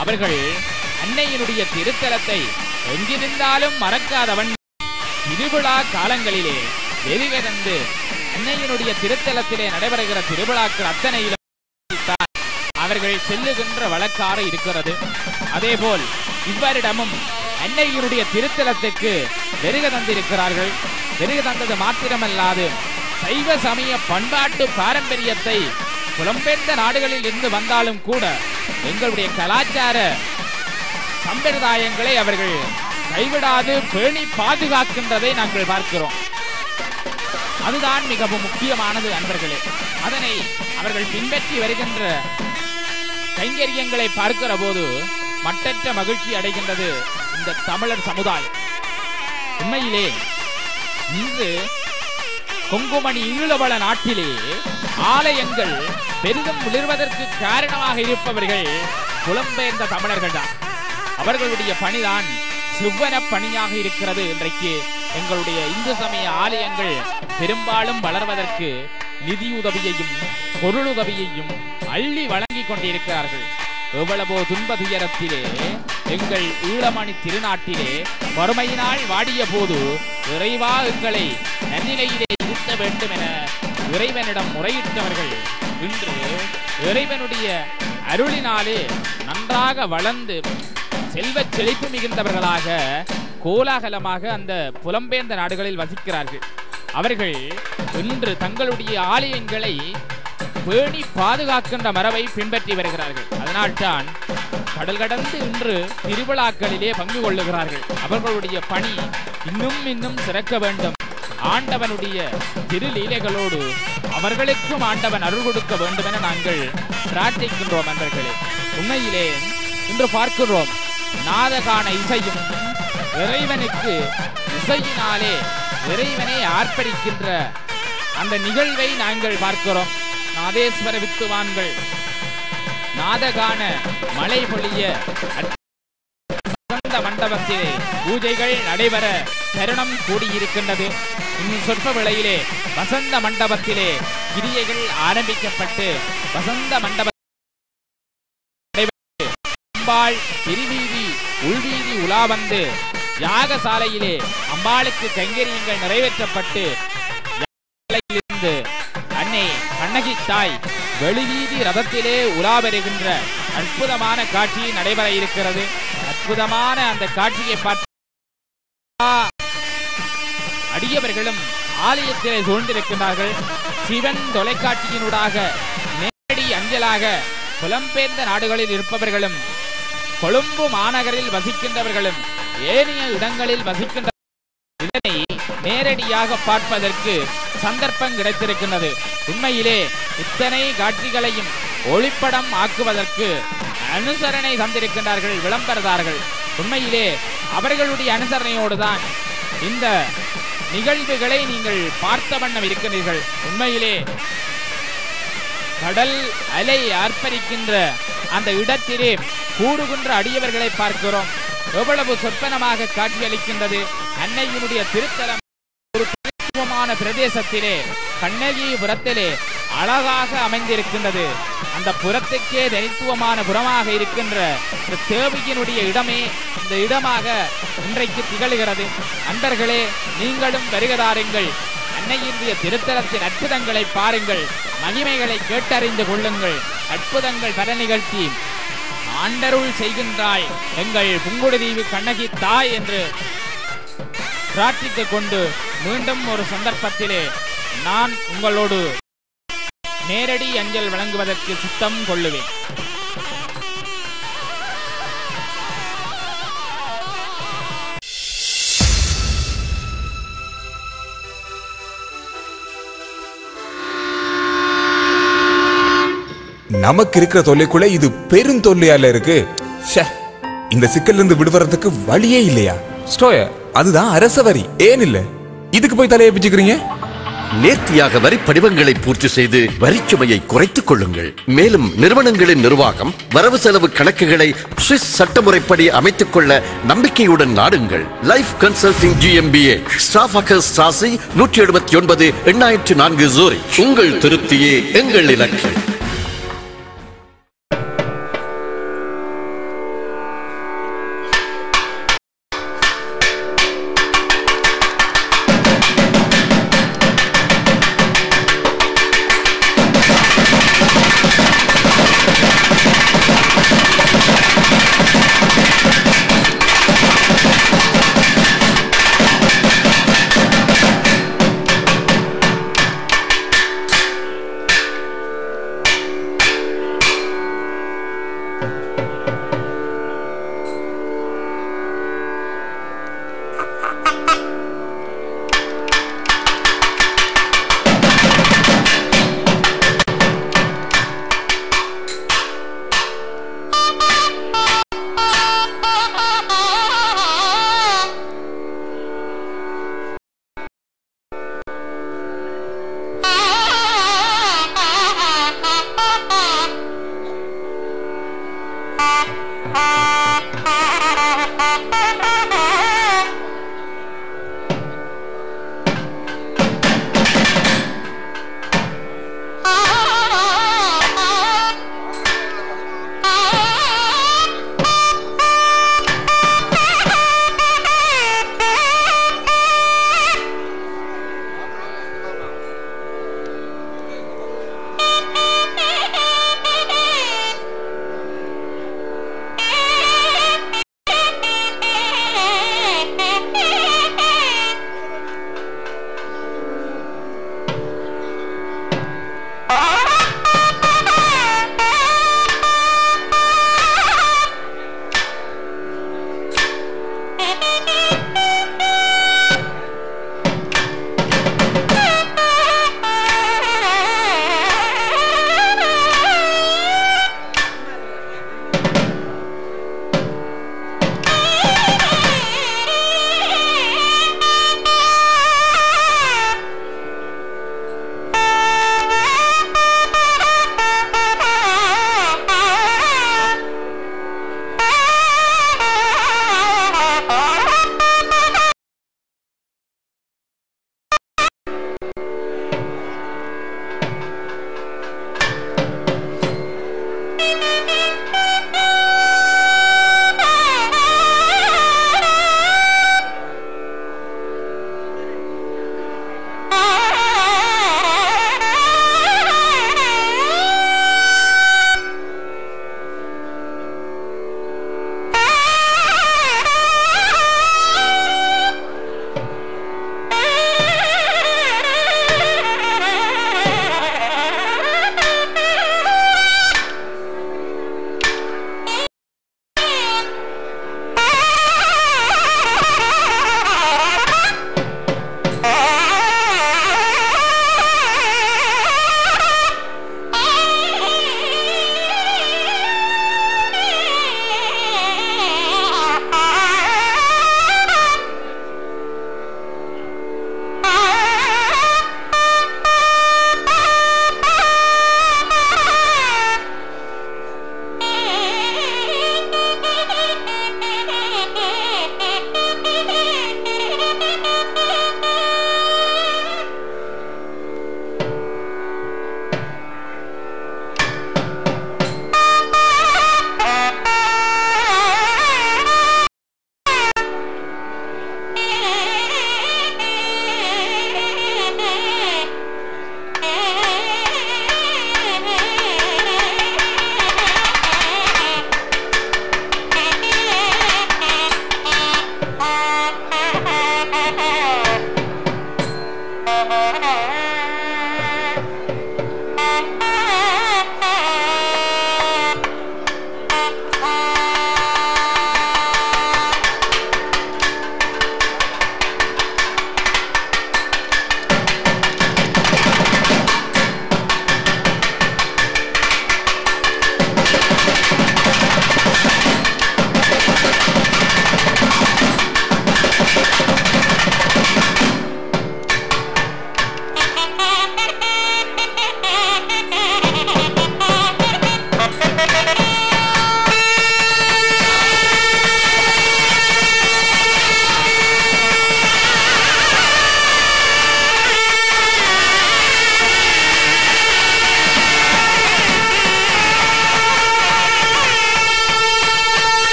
அவர்கள் அன்னையினுடைய திருத்தலத்தை எங்கிருந்தாலும் மறக்காதவன். திருவிழா காலங்களிலே வெறுகை தந்து அன்னையினுடைய திருத்தலத்திலே நடைபெறுகிற திருவிழாக்கள் அத்தனையிலும் அவர்கள் செல்லுகின்ற வழக்காறு இருக்கிறது. அதேபோல் இவ்வரிடமும் அன்னையினுடைய திருத்தலத்துக்கு வெறுக தந்திருக்கிறார்கள். வெறுக தந்தது மாத்திரமல்லாது சைவ சமய பண்பாட்டு பாரம்பரியத்தை புலம்பெயர்ந்த நாடுகளில் இருந்து வந்தாலும் கூட எங்களுடைய கலாச்சார சம்பிரதாயங்களை அவர்கள் கைவிடாது பேணி பாதுகாக்கின்றதை நாங்கள் பார்க்கிறோம். அதுதான் மிகவும் முக்கியமானது அன்பர்களே. அதனை அவர்கள் பின்பற்றி வருகின்ற கைங்கரியங்களை பார்க்கிற போது மட்டற்ற மகிழ்ச்சி அடைகின்றது இந்த தமிழர் சமுதாயம். உண்மையிலே இன்று கொங்குமணி ஈழவள நாட்டிலே ஆலயங்கள் பெரிதும் உளிர்வதற்கு காரணமாக இருப்பவர்கள் புலம்பெயர்ந்த தமிழர்கள் தான். அவர்களுடைய பணிதான் சிவன பணியாக இருக்கிறது. இன்றைக்கு எங்களுடைய இந்து சமய ஆலயங்கள் பெரும்பாலும் வளர்வதற்கு நிதியுதவியையும் பொருளுதவியையும் அள்ளி வழங்கி கொண்டிருக்கிறார்கள். எவ்வளவோ துன்ப துயரத்திலே எங்கள் ஈழமணி திருநாட்டிலே வறுமையினால் வாடிய போது இறைவா எங்களை நன்னிலையிலே இருத்த வேண்டும் என இறைவனிடம் முறையிட்டவர்கள் இன்று இறைவனுடைய அருளினாலே நன்றாக வளர்ந்து செல்வ செழிப்பு மிகுந்தவர்களாக கோலாகலமாக அந்த புலம்பெயர்ந்த நாடுகளில் வசிக்கிறார்கள். அவர்கள் இன்று தங்களுடைய ஆலயங்களை பேணி பாதுகாக்கின்ற மரபை பின்பற்றி வருகிறார்கள். அதனால்தான் கடல் கடந்து இன்று திருவிழாக்களிலே பங்கு கொள்ளுகிறார்கள். அவர்களுடைய பணி இன்னும் இன்னும் சிறக்க வேண்டும். ஆண்டவனுடைய திருலீலைகளோடு அவர்களுக்கும் ஆண்டவன் அருள் கொடுக்க வேண்டும் என நாங்கள் பிரார்த்திக்கின்றோம் நண்பர்களே. உண்மையிலே இன்று பார்க்கிறோம் நாதகான இசையும் இறைவனுக்கு இசையினாலே இறைவனை ஆர்ப்பரிக்கின்ற அந்த நிகழ்வை நாங்கள் பார்க்கிறோம். நாதேஸ்வர வித்துவான்கள் நாதகான மழை பொழிய வசந்த மண்டபத்திலே பூஜைகள் நடைபெற தருணம் கூடியிருக்கின்றது. இன்னும் சொற்ப விலையிலே வசந்த மண்டபத்திலே கிரியைகள் ஆரம்பிக்கப்பட்டு வசந்த மண்டப அம்பாள் திருவீதி உள்வீதி உலா வந்து யாகசாலையிலே அம்பாளுக்கு கைங்கரியங்கள் நிறைவேற்றப்பட்டு அன்னை கண்ணகி தாய் வெளிவீதி ரதத்திலே உலா வருகின்ற அற்புதமான காட்சி நடைபெற இருக்கிறது. அற்புதமான அந்த காட்சியை அடியவர்களும் ஆலயத்திலே சூழ்ந்திருக்கிறார்கள் சிவன் தொலைக்காட்சியினூடாக நேரடி அஞ்சலாக புலம்பெயர்ந்த நாடுகளில் இருப்பவர்களும் கொழும்பு மாநகரில் வசிக்கின்றவர்களும் ஏனைய இடங்களில் வசிக்கின்ற இதனை நேரடியாக பார்ப்பதற்கு சந்தர்ப்பம் கிடைத்திருக்கின்றது. உண்மையிலே இத்தனை காட்சிகளையும் ஒளிப்படம் ஆக்குவதற்கு அனுசரணை தந்திருக்கின்றார்கள் விளம்பரதார்கள் உண்மையிலே அவர்களுடைய அனுசரணையோடு தான் இந்த நிகழ்வுகளை நீங்கள் பார்த்த வண்ணம் இருக்கிறீர்கள் உண்மையிலே கடல் அலை அர்ப்பணிக்கின்ற அந்த இடத்திலே கூடுகின்ற அடியவர்களை பார்க்கிறோம். எவ்வளவு சொற்பனமாக காட்சியளிக்கின்றது. அன்னையினுடைய திருத்தலம் ஒரு தனித்துவமான பிரதேசத்திலே கண்ணகி புறத்திலே அழகாக அமைந்திருக்கின்றது. அந்த புறத்துக்கே தனித்துவமான புறமாக இருக்கின்ற இந்த தேவியினுடைய இடமே இந்த இடமாக இன்றைக்கு திகழ்கிறது. அன்பர்களே நீங்களும் வருகிறாருங்கள் அன்னையினுடைய திருத்தலத்தின் அற்புதங்களை பாருங்கள். மகிமைகளை கேட்டறிந்து கொள்ளுங்கள். அற்புதங்கள் பல நிகழ்த்தி ஆண்டருள் செய்கின்றாய். எங்கள் புங்குடுதீவு கண்ணகி தாய் என்று பிரார்த்தித்துக் கொண்டு மீண்டும் ஒரு சந்தர்ப்பத்திலே நான் உங்களோடு நேரடி அஞ்சல் வழங்குவதற்கு சித்தம் கொள்ளுவேன். நமக்கு இருக்கிற தொல்லைக்குள்ள இது பெரும் தொல்லையால இருக்கு. இந்த சிக்கல்ல இருந்து விடுவறதுக்கு வழியே இல்லையா? ஸ்டோய அதுதான் அரச வரி. ஏன் இல்ல? இதுக்கு போய் தலையை பிச்சுக்கிறீங்க? நேர்த்தியாக வரி படிவங்களை பூர்த்தி செய்து வரிச்சுமையை குறைத்துக் கொள்ளுங்கள். மேலும் நிறுவனங்களின் நிர்வாகம் வரவு செலவு கணக்குகளை சுவிஸ் சட்டமுறைப்படி அமைத்துக் கொள்ள நம்பிக்கையுடன் நாடுங்கள். லைஃப் கன்சல்டிங் ஜிஎம்பிஏ ஸ்டாஃபகர் ஸ்டாசி நூற்றி எழுபத்தி ஒன்பது எண்ணாயிரத்தி நான்கு ஜோரி உங்கள் திருப்தியே எங்கள் இலக்கு.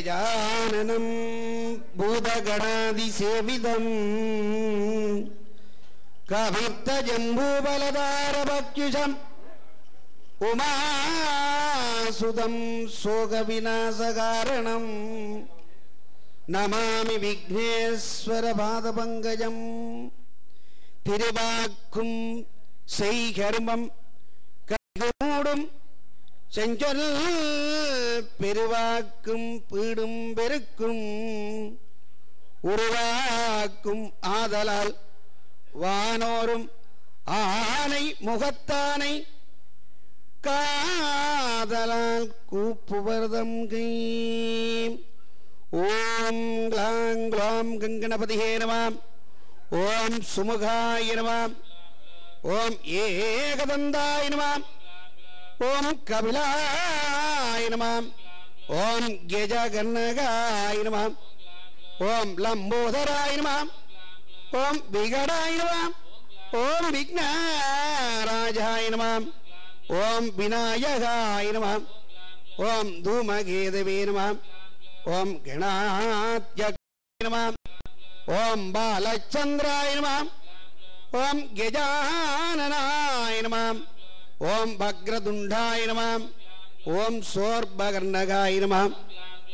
गजाननं भूतगणादिसेवितम् कविर्तजम्बूबलदारभक्ष्युषम् उमासुतं शोकविनाशकारणम् நமாமி விக்னேஸ்வர பாதபங்கஜம் திருவாக்கும் செய்கர்மம் கைகூடும் செஞ்சொல் பெருவாக்கும் பீடும் பெருக்கும் உருவாக்கும் ஆதலால் வானோரும் ஆனை முகத்தானை காதலால் கூப்புவர்தம் ஓம் க்ளாங் க்ளாம் கங்கணபதியே நமாம் ஓம் சுமுகாய நமாம் ஓம் ஏகதந்தாய நமாம் ஓம் கபிலாய நமாம் ஓம் கஜகன்னகாய நமாம் ஓம் லம்போதராய நமாம் ஓம் விகடாய நமாம் ஓம் விக்னராஜாய நமாம் ஓம் விநாயகாய நமாம் ஓம் தூமகேதவே நமாம் ஓம் கணாத்ய நமாம் ஓம் பாலச்சந்திராய நமாம் ஓம் கஜானனாய நமாம் ஓம் பக்ரதுண்டாய நமாம் ஓம் சோர்பகர்ணகாய நமாம்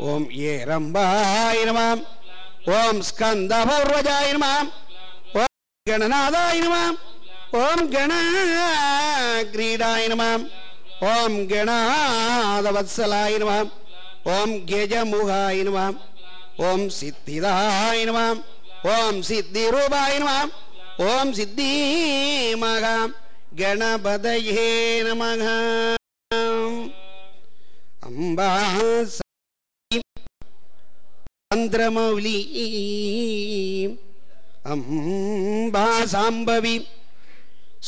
ஓம் ஏரம்பாய நமாம் ஓம் ஸ்கந்தபூர்வஜாய நமாம் ஓம் கணநாதாய நமாம் ஓம் கண கிரீடாய நமாம் ஓம் கணாதவத்சலாய நமாம் ஓம் கெஜமுகாய நமாம் ஓம் சித்திதாய நமாம் ஓம் சித்தி ரூபாய நமாம் ஓம் சித்தி மகாம் கணபதயே நமக. அம்பா சந்திரமௌலி அம்பா சாம்பவி.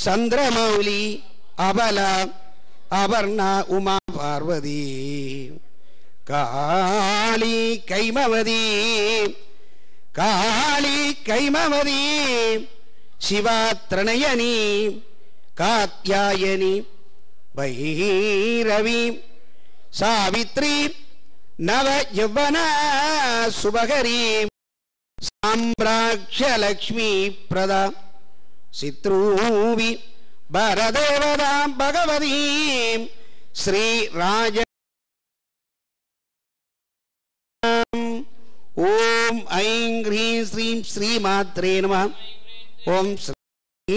சந்திரமௌலி. அபல அபர்ணா உமா பார்வதி. காளி கைமவதி. காளி கைமவதி. சிவாத்ரணயனி காத்யாயனி. வைரவி. சாவித்ரி. நவ யவன சுபகரி. சாம்ராக்ஷலக்ஷ்மி பிரதா. சித்ரூவி பரதேவதா பகவதீம் ஸ்ரீ ராஜ ஓம் ஐங் ஹ்ரீம் ஸ்ரீம் ஸ்ரீ மாத்ரே நம. ஓம் ஸ்ரீ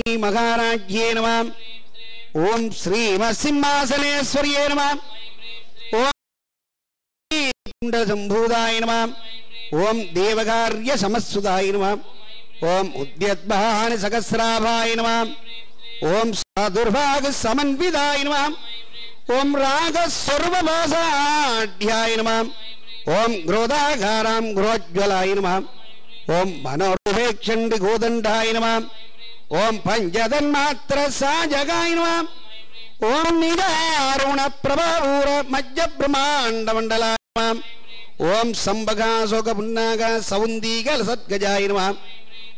மகாராஜ்யே நமாம். ஓம் ஸ்ரீமசிம்மாசனேஸ்வரியே நமாம். ஓம் குண்டசம்பூதாய நமாம். ஓம் தேவகாரிய சமஸ்துதாய நமாம். ஓம் உத்யத்பானி சகசிராபாய நமாம். ஓம் சாதுர்பாக சமன்விதாய நமாம். ஓம் ராக நமாம். ஓம் குரோதாகாராம் குரோஜ்வலாய நமாம். ஓம் மனோருபேக்ஷண்டு கோதண்டாய நமாம். ஓம் பஞ்சதன் மாத்திர நம ஓம் நிதாருண பிரபாவூர மஜ்ஜ பிரமாண்ட மண்டலாய நம ஓம் சம்பகாசோக புன்னாக சவுந்தீக லசத்கஜாய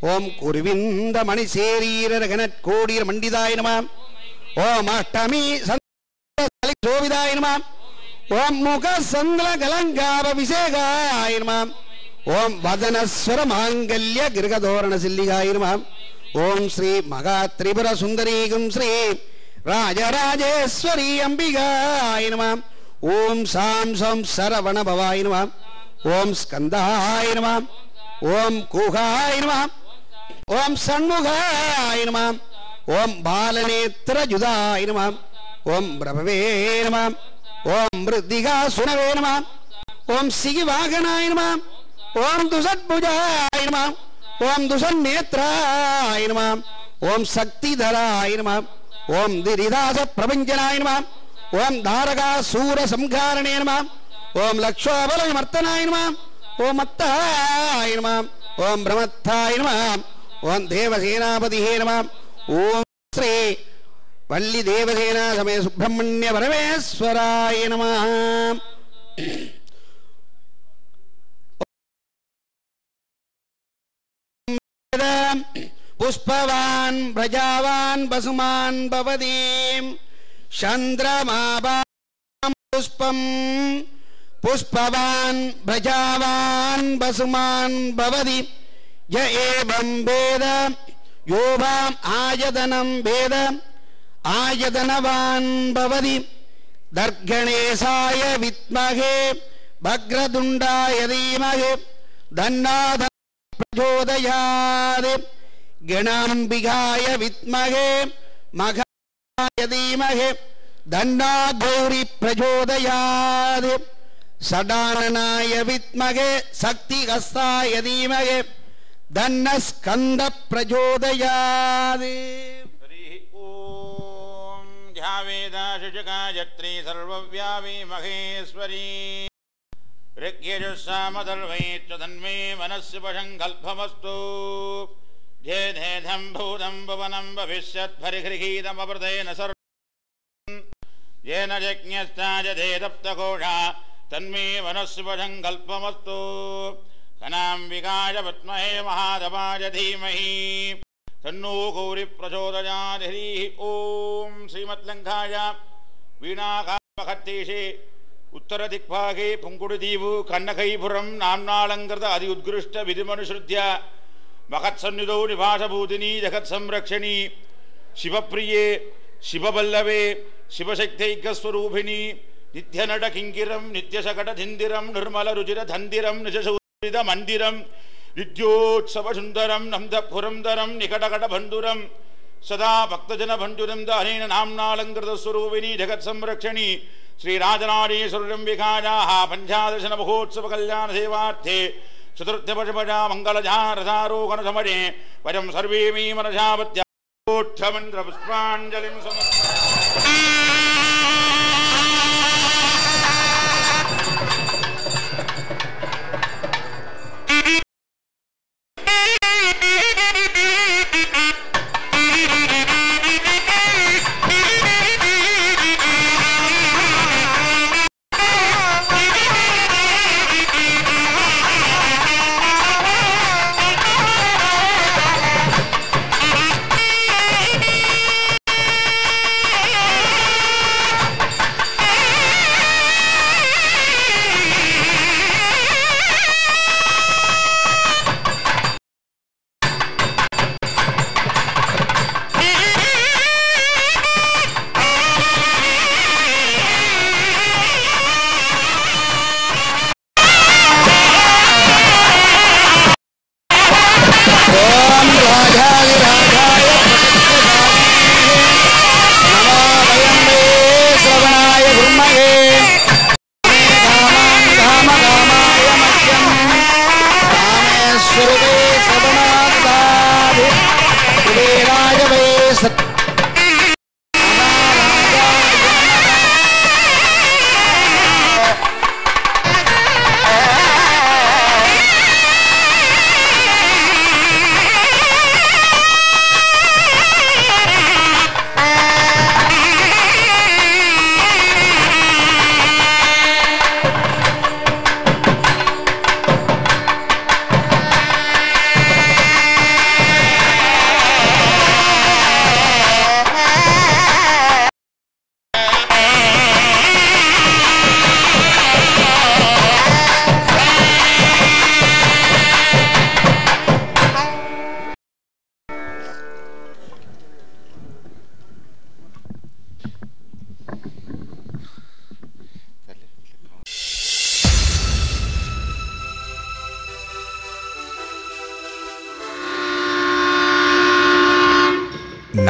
ஓம் குருவிந்த மணி மணிசேரீரகனட் கோடீர மண்டிதாய நம ஓம் அஷ்டமி சந்திர சோவிதாய ஓம் முக சந்திர கலங்காப விசேகாய ஓம் வதனஸ்வர மாங்கல்ய கிரகதோரண சில்லிகாய ஓம் ஸ்ரீ மகா திரிபுர சுந்தரீகும் ஸ்ரீ ராஜராஜேஸ்வரி அம்பிகாய நம. ஓம் சாம் சம் சரவண பவாய நம. ஓம் ஸ்கந்தாய நம. ஓம் குகாய நம. ஓம் சண்முகாய நம. ஓம் பாலநேத்திரஜுதாய நம. ஓம் பிரபவே நம. ஓம் மிருத்திகா சுனவே நம. ஓம் சிகிவாகனாய நம. ஓம் துஷத்புஜாய நம. ஓம் துஷன்னேத்ராய நம. ஓம் சக்திதராய நம. ஓம் திரிதாச பிரபஞ்சனாய நம. ஓம் தாரகா சூர சம்ஹாரணே நம. ஓம் லக்ஷோபல மர்த்தனாய நம. ஓம் அத்தாய நம. ஓம் பிரமத்தாய நம. ஓம் தேவசேனாபதியே நம. ஓம் ஸ்ரீ வள்ளி தேவசேனா சமய சுப்பிரமணிய பரமேஸ்வராய நம. पुष्पवान् व्रजावान् वसुमान् भवति चन्द्रमाबा पुष्पम् पुष्पवान् व्रजावान् वसुमान् भवति। य एवम् वेद यो वाम् आयदनम् वेद आयतनवान् भवति। दर्गणेशाय विद्महे भग्रदुण्डाय धीमहे धन्नाध प्रचोदयात्। गणाम्बिकाय विद्महे, मघाय धीमहि दन्ना गौरी प्रचोदयात्। सडाननाय विद्महे, शक्तिहस्ताय धीमहि दन्न स्कन्द प्रचोदयात् हरिः ॐ ध्यावेदाशुचकायत्री सर्वव्यापी महेश्वरी। ऋग्यजुस्सामदल्वैत्वधन्मे मनस्य वशङ्कल्पमस्तु ध्ये धेधम् भूतम् भुवनम् भविष्यद्भरिहृहीतमवृतेन सर्वम् येन यज्ञस्ताजधे दप्तघोषा तन्मे मनस्य वशङ्कल्पमस्तु कनाम् विकाय पद्महे महादपाय धीमहि तन्नो गौरिप्रचोदयात् हरिः ॐ श्रीमद्लङ्घाय वीणाकामखत्तीषे வீணாகாமகத்தேஷே உத்தரதிக்பாகே புங்குடுதீவு கண்ணகைபுரம் நாம்னாலங்கிருத அதி உத்கிருஷ்ட விதிமனுஸ்ருத்ய மகத்சந்நிதோ நிவாசபூதினி ஜெகத் சம்ரக்ஷணி சிவப்பிரியே சிவபல்லவே சிவசக்தைக்கஸ்வரூபிணி நித்யநட கிங்கிரம் நித்யசகடதிந்திரம் நிர்மல ருச்சிர தந்திரம் நிஜசூரித மந்திரம் நித்யோத்சவ சுந்தரம் நந்த புரந்தரம் நிகடகட பந்துரம் ಸದಾ ಭಕ್ತಜನ ಭಂಜುರಿಂದ ಅನೇನ ನಾಂನಾಲಂಕೃತ ಸ್ವರೂಪಿಣಿ ಜಗತ್ कल्याण श्रीराजनारीश्वरम्बिकायाः चतुर्थ पशुजा मङ्गलजा रथारोहणसमये वयं सर्वे मे मनसावत्यामन्द्रपुष्पाञ्जलिं समर्पयामि।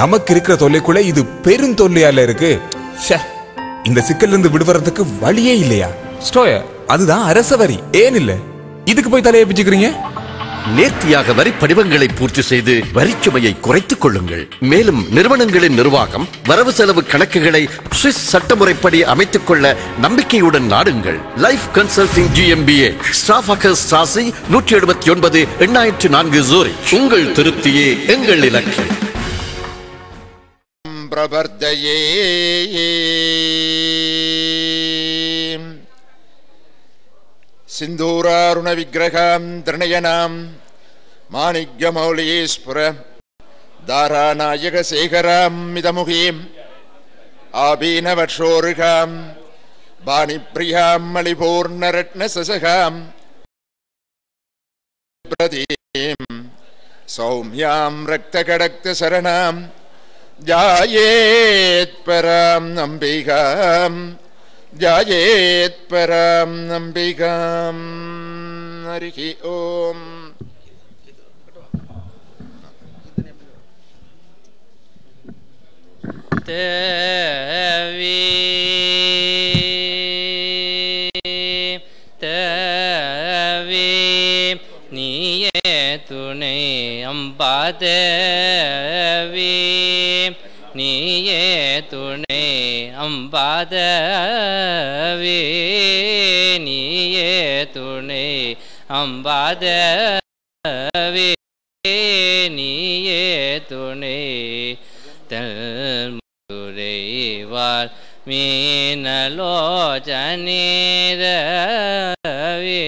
நமக்கு இருக்கிற தொல்லைக்குள்ள இது பெரும் தொல்லையால இருக்கு. ச்சே, இந்த சிக்கல்ல இருந்து விடுவறதுக்கு வழியே இல்லையா? ஸ்டோய அதுதான் அரச வரி. ஏன் இல்ல? இதுக்கு போய் தலையை பிச்சுக்கிறீங்க? நேர்த்தியாக வரி படிவங்களை பூர்த்தி செய்து வரிச்சுமையை குறைத்துக் கொள்ளுங்கள். மேலும் நிறுவனங்களின் நிர்வாகம் வரவு செலவு கணக்குகளை சுவிஸ் சட்டமுறைப்படி அமைத்துக் கொள்ள நம்பிக்கையுடன் நாடுங்கள். லைஃப் கன்சல்டிங் ஜிஎம்பிஏ ஸ்டாஃபகர் ஸ்டாசி நூற்றி எழுபத்தி ஒன்பது எண்ணாயிரத்து நான்கு ஜூரி உங்கள் திருப்தியே எங்கள் இலக்கு. பிரவர்த்தையே. சிந்தூராருண விக்கிரகாம் திரணயனாம் மாணிக்கமௌலீஸ்புர தாராநாயக சேகராம் மிதமுகீம் ஆபீனவற்றோருகாம் பாணிப்பிரியாம் மலிபூர்ணரட்ன சசகாம் பிரதீம் சௌமியாம் ரக்தகடக்த சரணாம் பராம் நம்பிகாம் ஜாயேத் பராம் நம்பிகாம் ஹரிஹி ஓம் தேவி தேவி நீயே துணை அம்பா தேவி நீயே துணை அம்பா தேவி நீயே துணை அம்பா தேவி நீயே துணை தல் துறைவார் மீனலோச்சனீரவி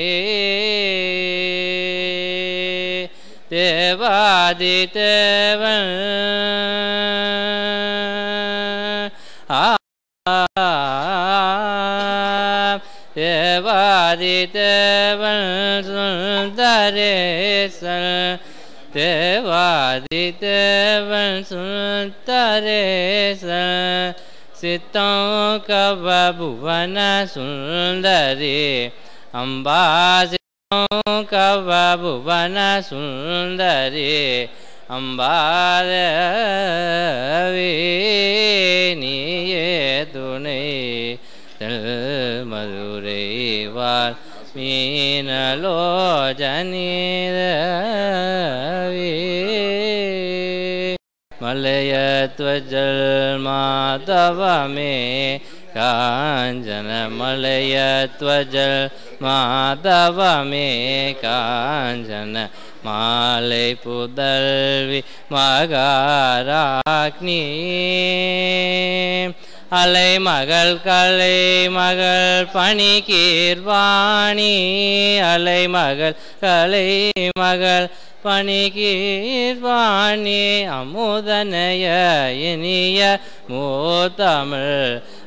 தேவாதி தேவன். தேவாதி தேவன் சுந்தரேசன். தேவாதி தேவன் சுந்தரேசன். சித்தம் கவ புவன சுந்தரி कवभुवनसुन्दरे सुन्दरि अम्बारितु ने मधुरीबा मीनलो ज मलय काञ्चन मलयत्वजल माधव में काञ्चन மாலை புதல்வி மகாராக்னி அலை மகள் கலை மகள் பணிகீர்வாணி அலை மகள் கலை மகள் பணிகீர்வாணி அமுதனைய இனிய மூத்தமிழ்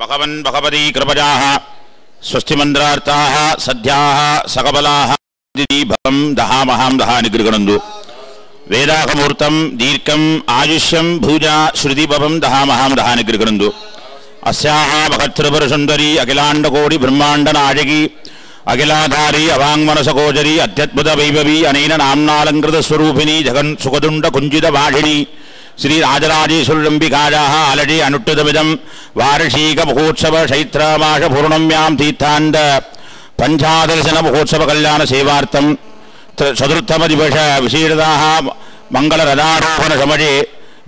భగవన్ భగవదీ కృపజా స్వస్తిమంద్రార్థా సద్ధ్యా సకబలా భవం దహామహాం దహా నిగ్రగణందు వేదాహమూర్తం దీర్ఘం ఆయుష్యం భూజా శృతిభవం దహామహాం దహా నిగ్రగణందు అస్యాహ భగత్రిపురసుందరి అఖిలాండకోడి బ్రహ్మాండ నాజగి అఖిలాధారి అవాంగ్మనసగోచరి అత్యద్భుత వైభవి అనేన నామ్నాలంకృత స్వరూపిణి జగన్ సుఖదుండ కుంజిత వాహిణి ஸ்ரீராஜராஜேஸ்வரம்பிகாயாக அலடி அனுட்டுதவிதம் வாரஷீக மகோத்சவ சைத்ரமாஷ பூர்ணம்யாம் தீர்த்தாந்த பஞ்சாதர்சன மகோத்சவ கல்யாண சேவார்த்தம் சதுர்த்தமதிபஷ விசீடதாக மங்களரதாரோபண சமஜே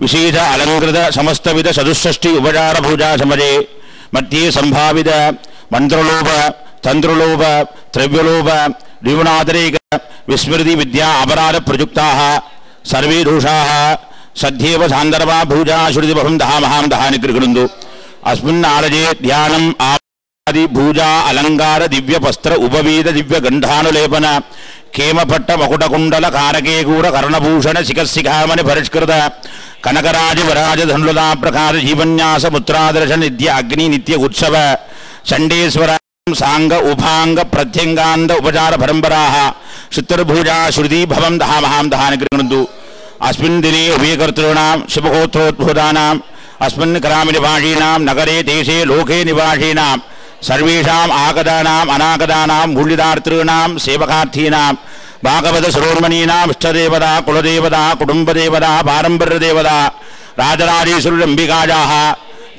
விசீத அலங்கிருத சமஸ்தவித சதுஷ்டி உபசார பூஜா சமஜே மத்தியே சம்பாவித மந்திரலோப தந்திரலோப திரவியலோப நிபுணாதரேக விஸ்மிருதி வித்யா அபராத பிரயுக்தாக சர்வே தோஷாக సధ్యేవ సాందర్భా భూజా శృతి బహుం దహామహాం దహాని అస్మిన్ ఆరజే ధ్యానం ఆది భూజా అలంకార దివ్య వస్త్ర ఉపవీద దివ్య గంధానులేపన. కేమపట్ట మకుట మకుటకుండల కారకేకూర కర్ణభూషణ శిఖశిఖామణి పరిష్కృత. కనకరాజ వరాజధనులదా ప్రకార జీవన్యాస ముత్రాదర్శ నిత్య అగ్ని నిత్య ఉత్సవ. చండేశ్వర సాంగ ఉభాంగ ప్రత్యంగాంద ఉపచార పరంపరా. శుత్రభూజా శృతి భవం దహామహాం దహాని గృహణందు दिने उभयकर्तॄणां शुभगोत्रोद्भूतानाम् अस्मिन् ग्रामे निवासीनां नगरे, देशे, लोके निवासीनां सर्वेषाम् आगतानाम् अनागतानां, मूल्यदार्तॄणां, सेवकार्थीनां भागवतशिरोर्मणीनाम् इष्टदेवता, कुलदेवता, कुटुम्बदेवता, पारम्पर्यदेवता राजराजेश्वरम्बिकायाः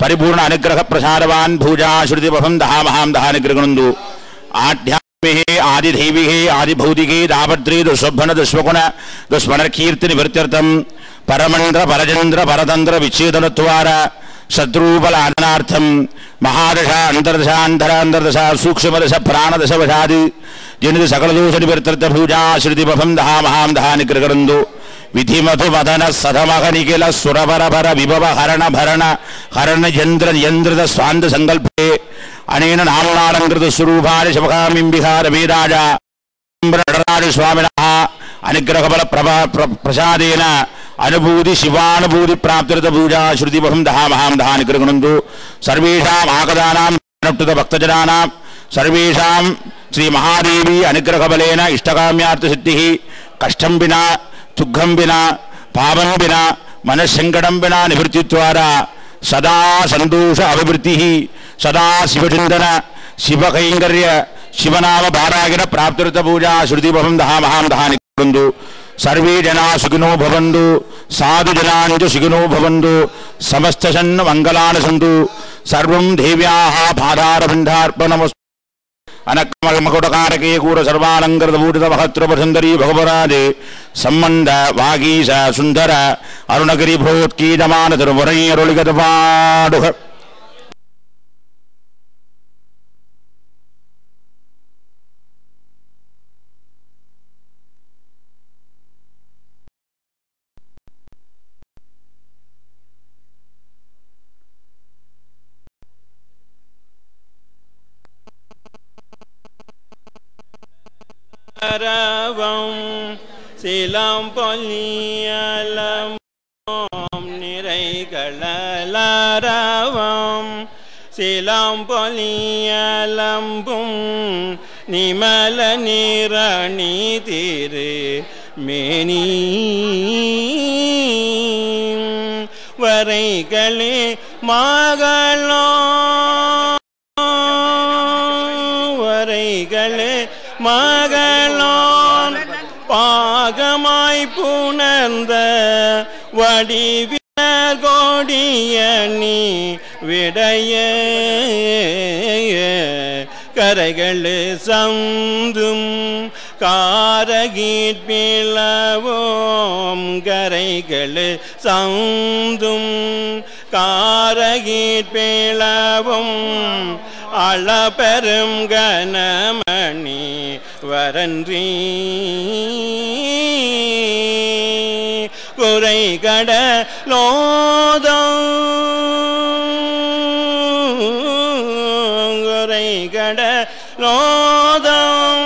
परिपूर्ण अनुग्रहप्रसारवान् भूजा श्रुतिबहं दहामहां ஆதி தெய்வீகே ஆதி பௌதிகே தாபத்ரி துஷ்வன துஷ்வகுண துஷ்மணர் கீர்த்தி நிவர்த்தியர்த்தம் பரமந்திர பரஜந்திர பரதந்திர விச்சேதனத்வார சத்ரூபலாதனார்த்தம் மகாதசா அந்தர்தசா அந்தராந்தர்தசா சூக்ஷ்மதச பிராணதசவசாது ஜனித சகலதோஷ நிவர்த்தர்த்த பூஜா ஸ்ருதிபபம் தஹா மகாம் தஹா நிகிருகரந்து விதிமது மதன சதமக நிகில சுரபரபர விபவ ஹரண பரண ஹரண யந்திர யந்திரத சுவாந்த சங்கல்பே அனேன நாமநாடங்கிருத சுரூபாரி சமகாமிம்பிகார வீராஜ. நடராஜ சுவாமினா அனுகிரகபல பிரபா பிரசாதேன அனுபூதி சிவானுபூதி பிராப்திருத பூஜா ஸ்ருதி பகம் தஹா மகாம் தஹா நிகிருகுணந்து சர்வேஷாம் ஆகதானாம் அனுப்டுத பக்தஜனானாம். சர்வேஷாம் ஸ்ரீ மகாதேவி அனுகிரகபலேன இஷ்டகாமியார்த்த சித்தி கஷ்டம் வினா துக்கம் வினா பாவம் வினா மனசங்கடம் வினா நிவர்த்தித்வாரா சதா சந்தோஷ அபிவிருத்தி సదాశివచిందన శివకైంకర్య శివనామ భారాగిణ ప్రాప్తిరత పూజా శృతిభవం దహామహాం దహాని కృందు సర్వీ జనా సుఖినో భవందు సాధు జనాంజ సుఖినో భవందు సమస్త సన్న మంగళాన సంతు సర్వం దేవ్యాః భారారవిందార్పణమస్తు అనకమలమకుటకారకే కూర సర్వాలంకృతభూషిత మహత్ర వసుందరీ భగవరాజే సంబంధ వాగీశ సుందర అరుణగిరి భూత్కీజమాన తిరువరయ్యరుళిగతపాడుహ நிலம் பொலியலமோம் நிறைகளரவம் சிலம் பொலியலம்பும் நிமல நிரணி திரு மேனி. வரைகளே மகளோ வரைகளே மகளோ. பாகமாய் புணர்ந்த வடிவினர் கோடியணி விடைய. கரைகள் சந்தும் காரகீட்பிளவோம் கரைகள் சந்தும் காரகீட்பிளவும் அளபெரும் கனமணி வரன்றி குறை கட லோதம் குறை கட லோதம்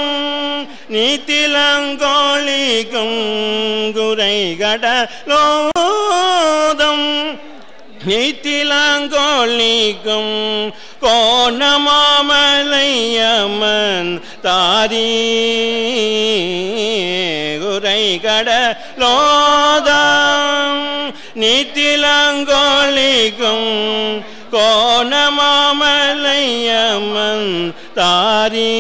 நீத்திலங்கோழிக்கும் குறை கட லோதம் நீத்திலங்கோழிக்கும் கோணமாமலையம்மன் தாரி குறை கடலோதம் நீத்திலங்கோழிக்கும் கோணமாமலையம்மன் தாரீ.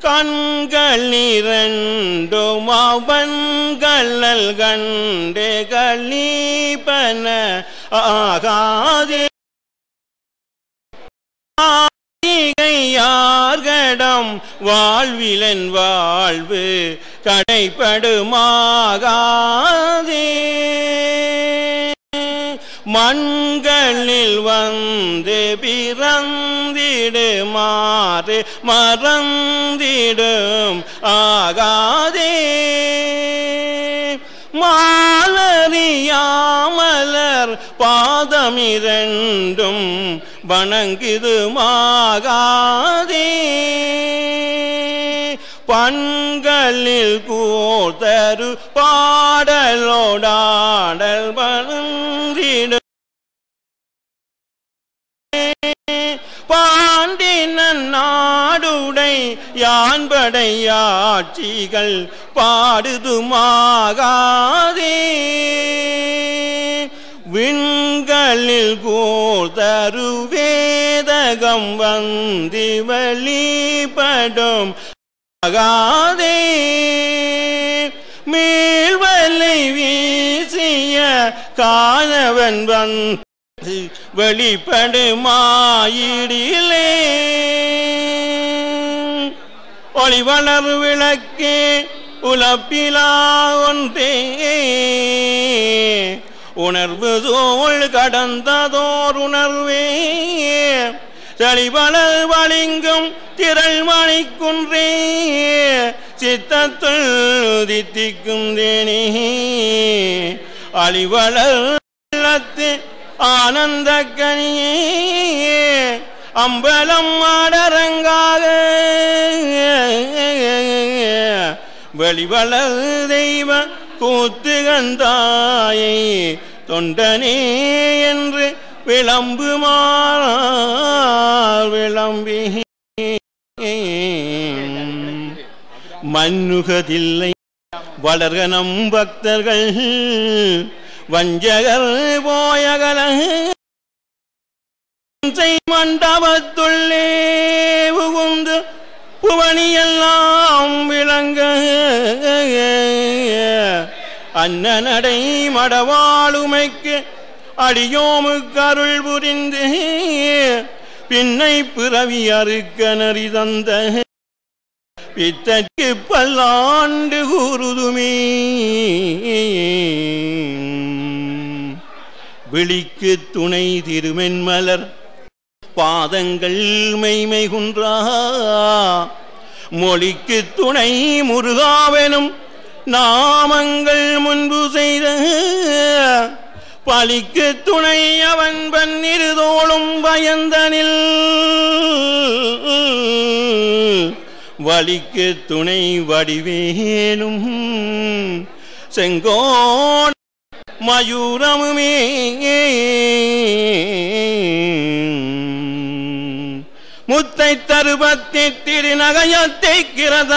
கண்கள் இரண்டும் அவன் கள்ளல் கண்டு கலீபன ஆகாதே. யார்கடம் வாழ்விலன் வாழ்வு கடைப்படுமாகாதே. மண்களில் வந்து பிறந்திடுமாறு மறந்திடும் ஆகாதே. மாலறியாமலர் பாதமிரண்டும் வணங்குதுமாகாதே. பண்களில் கூத்தரு பாடலோடாடல் வளர்ந்திடும் பாண்டினன் நாடுடை யான்படையாட்சிகள் பாடுதுமாகாதே. விண்களில் கூர்தரு வேதகம் வந்தி வழிபடும் ஆகாதே மேல்வலை வீசிய காணவன் வந் வெளிப்படுமாயிடிலே. ஒளி வளர் விளக்கே உலப்பிலா ஒன்றே. உணர்வு தோல் கடந்ததோர் உணர்வே. தெளிவளர் வழிங்கும் திரள் மணிக்குன்றே. சித்தத்துள் தித்திக்கும் தேனே. அழிவளத்து ஆனந்த கனியே அம்பலம் ஆடரங்காக. வெளிவள தெய்வ கூத்து கந்தாயை தொண்டனே என்று விளம்புமாறார் விளம்பி. மன்னுகதில்லை வளர்க நம் பக்தர்கள். வஞ்சகர் போயகல மண்டபத்துள்ளே புகுந்து புவனியெல்லாம் விளங்க அன்னநடை மடவாளுமைக்கு அடியோமுக்கு அருள் புரிந்து பின்னை பிறவி அறுக்க நரி தந்த பித்தற்கு பல்லாண்டு கூறுதுமே. விழிக்கு துணை திருமென்மலர். பாதங்கள் மெய்மைகுன்றா மொழிக்கு துணை முருகாவெனும் நாமங்கள் முன்பு செய்த. பலிக்கு துணை அவன் பன்னிருதோளும் பயந்தனில். வலிக்கு துணை வடிவேனும் செங்கோன் மயூரமுமே. முத்தை தருபத்தி திருநகையத்தை கிரத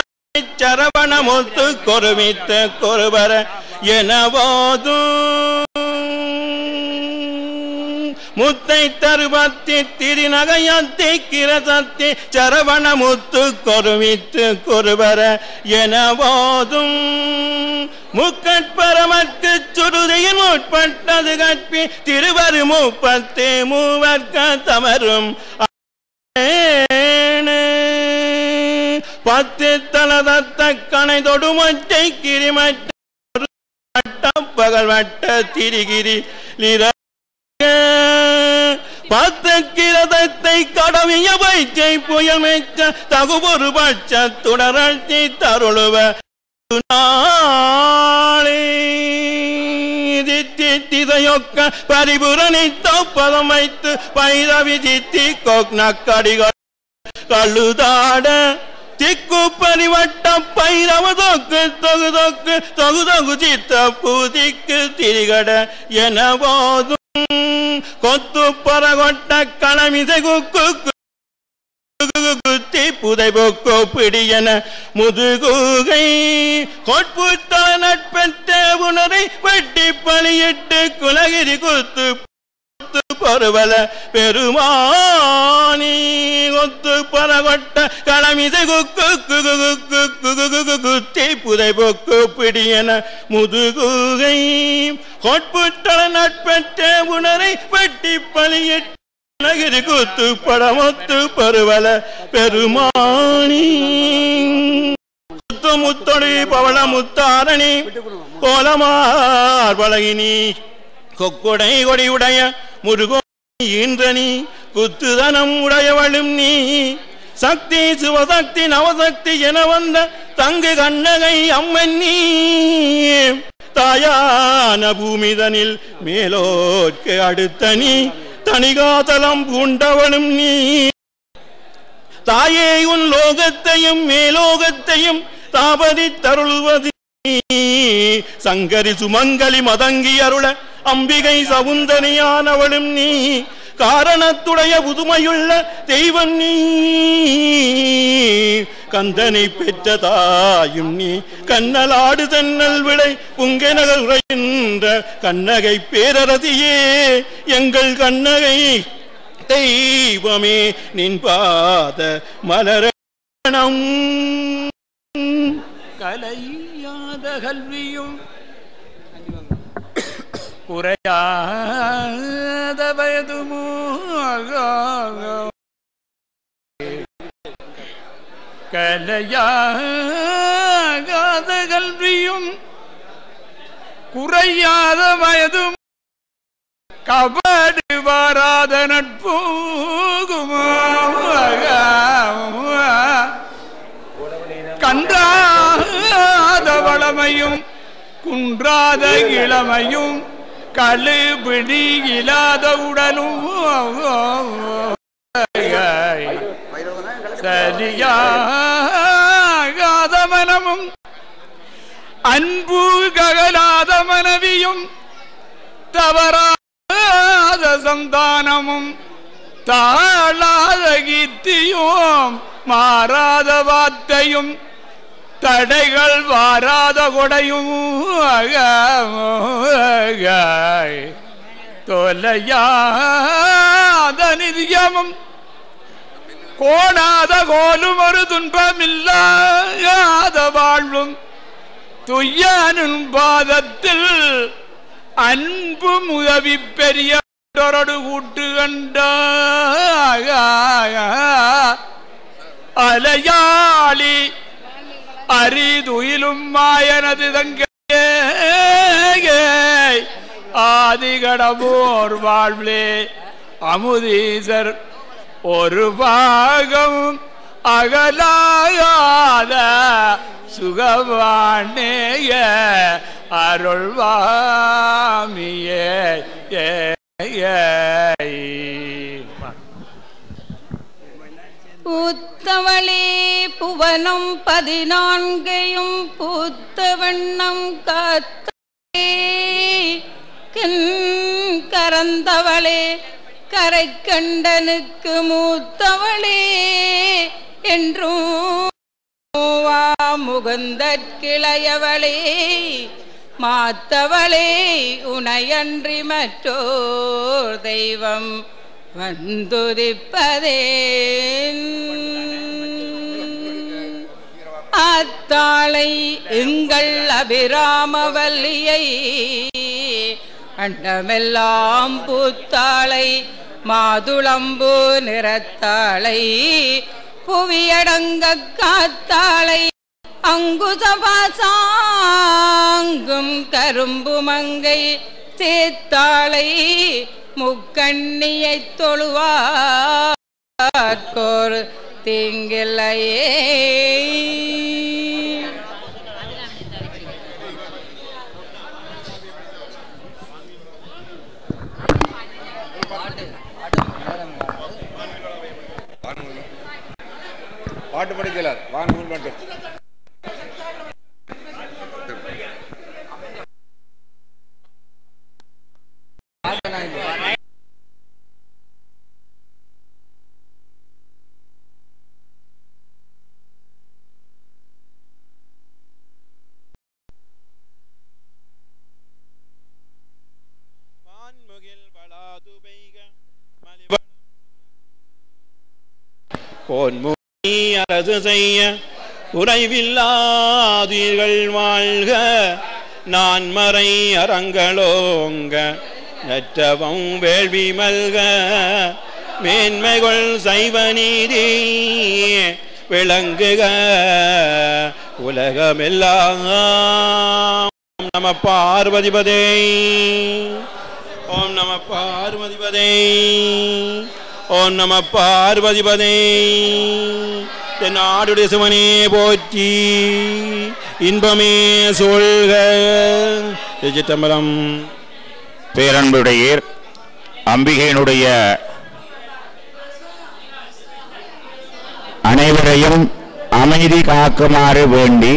சரவண முத்து கொருவித்த கொருவர எனவோதும் முத்தை தருபத்தி திருநகையத்தை கிரசத்தி சரவண முத்து கொருவித்து குருவர எனவோதும். முக்கட்பரமற்கு சுருதியின் உட்பட்டது கற்பி திருவரு முப்பத்தே மூவர்க்க தமரும். பத்து தலதத்த கணை தொடுமட்டை கிரிமட்ட பகல் வட்ட திரிகிரி நிற பத்தக்கிரதத்தை கடவிய வைச்சை புயல் தகுபொரு பட்ச தொடரழ்த்தி தருளுவ. திதையொக்க பரிபுரணி தப்பதம் வைத்து பைரவி தித்தி கொக்னக்கடிகள். கழுதாட திக்கு பரிவட்டம் பைரவ தொக்கு தொகு தொக்கு தொகு தொகு சித்த பூதிக்கு திரிகட. என போதும் கொத்து பரகொட்ட களமிசை குக்கு குத்தி புதை போக்கோ பிடியன முதுகூகை. கொட்புத்தல நட்பெற்ற உணரை வெட்டி பலியிட்டு குலகிரி குத்து குத்து பருவல பெருமானி கொத்து பரவட்ட களமிசை குக்கு குகு குக்கு குகு குகு குத்தி புதை போக்கு பிடியன முதுகுகை. கொட்புட்டள நட்பற்ற உணரை வெட்டி பலியிட்டு நகிரி குத்து படமொத்து பருவல பெருமானி. முத்து முத்தொடி பவள முத்தாரணி கோலமார் பழகினி கொக்குடை கொடியுடைய முருகோ ஈன்றனி குத்துதனம் உடையவளும் நீ. சக்தி சிவசக்தி நவசக்தி என வந்த தங்கு கண்ணகை அம்மன் நீ. தாயான பூமிதனில் மேலோற்கு அடுத்த நீ. தனிகாதலம் பூண்டவனும் நீ. தாயே உன் லோகத்தையும் மேலோகத்தையும் தாபதி தருள்வது சங்கரி சுமங்கலி மதங்கி அருள அம்பிகை சவுந்தனியானவளும் நீ காரணத்துடைய புதுமையுள்ள தெய்வம் நீ. கந்தனை பெற்ற தாயும் நீ கண்ணலாடு தன்னல் விளை புங்கெனகள் உரைகின்ற கண்ணகை பேரரசியே எங்கள் கண்ணகை தெய்வமே நின் பாத மலரணம். கலையாத கல்வியும் குறையாத வயதுமோ? கலையாத கல்வியும் குறையாத வயதும் கபடு வாராத நட்போகுமா? குன்றாத வளமையும் குன்றாத இளமையும் கழுபிடி இல்லாத உடலும் சரியாகாத மனமும் அன்பு ககலாத மனைவியும் தவறாத சந்தானமும் தாழாத கீர்த்தியும் மாறாத வார்த்தையும் தடைகள் வாராத கொடையும் தொலையாத நிதியமும் கோணாத கோலும் ஒரு துன்பமில்லாத வாழ்வும். துய்யானும் பாதத்தில் அன்பு உதவி பெரிய கூட்டு கண்ட அலையாளி அரிதுயிலும் மாயனது தங்கே. ஆதிகடமோர் வாழ்வே அமுதீசர் ஒரு பாகம் அகலாத சுகவானேய அருள்வாமியே. ஏ. பூத்தவளே புவனம் பதினான்கையும் பூத்த வண்ணம் காத்தே. கரந்தவளே கரை கண்டனுக்கு மூத்தவளே என்றும் முகந்த கிளையவளே. மாத்தவளே உனையன்றி மற்றோர் தெய்வம் வந்துதிப்பதே அத்தாளை எங்கள் அபிராமவல்லியை அண்டமெல்லாம் பூத்தாளை மாதுளம்பு நிறத்தாளை புவியடங்க காத்தாளை அங்குசபாசாங்கும் கரும்பு மங்கை சேத்தாளை முக்கண்ணியை தொழுவார்கோர் தீங்கில்லையே பாட்டு படிக்கல வாங்க பாட்டு கோன்முனி அரசு செய்ய உறைவில்லாதீர்கள் வாழ்க. நான் மறை அறங்களோங்க நற்றவம் வேள்வி மல்க. மேன்மைகள் சைவ நீதி விளங்குக. உலகமெல்லாம் நம பார்வதிபதே. ஓம் நம பார்வதிபதே. ஓம் நம பார்வதிபதே. தென்னாடுடைய சிவனே போற்றி. இன்பமே சொல்க சிற்றம்பலம். பேரன்புடையீர் அம்பிகையினுடைய அனைவரையும் அமைதி காக்குமாறு வேண்டி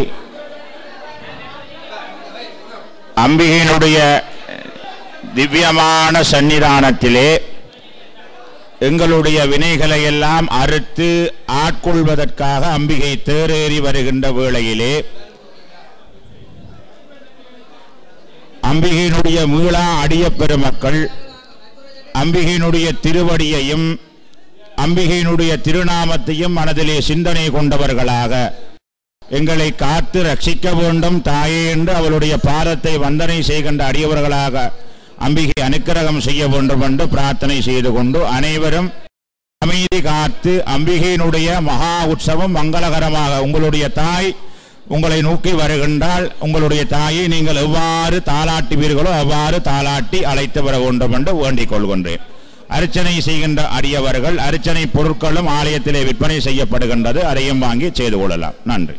அம்பிகையினுடைய திவ்யமான சன்னிதானத்திலே எங்களுடைய வினைகளை எல்லாம் அறுத்து ஆட்கொள்வதற்காக அம்பிகை தேரேறி வருகின்ற வேளையிலே அம்பிகையினுடைய மீளா அடிய பெருமக்கள் அம்பிகையினுடைய திருவடியையும் அம்பிகையினுடைய திருநாமத்தையும் மனதிலே சிந்தனை கொண்டவர்களாக எங்களை காத்து ரட்சிக்க வேண்டும் தாயே என்று அவளுடைய பாதத்தை வந்தனை செய்கின்ற அடியவர்களாக அம்பிகை அனுக்கிரகம் செய்ய வேண்டும் என்று பிரார்த்தனை செய்து கொண்டு அனைவரும் அமைதி காத்து அம்பிகையினுடைய மகா உற்சவம் மங்களகரமாக உங்களுடைய தாய் உங்களை நோக்கி வருகின்றால் உங்களுடைய தாயை நீங்கள் எவ்வாறு தாளாட்டுவீர்களோ அவ்வாறு தாளாட்டி அழைத்து வர வேண்டும் என்று வேண்டிக் கொள்கின்றேன். அர்ச்சனை செய்கின்ற அடியவர்கள் அர்ச்சனை பொருட்களும் ஆலயத்திலே விற்பனை செய்யப்படுகின்றது. அதையும் வாங்கி செய்து கொள்ளலாம். நன்றி.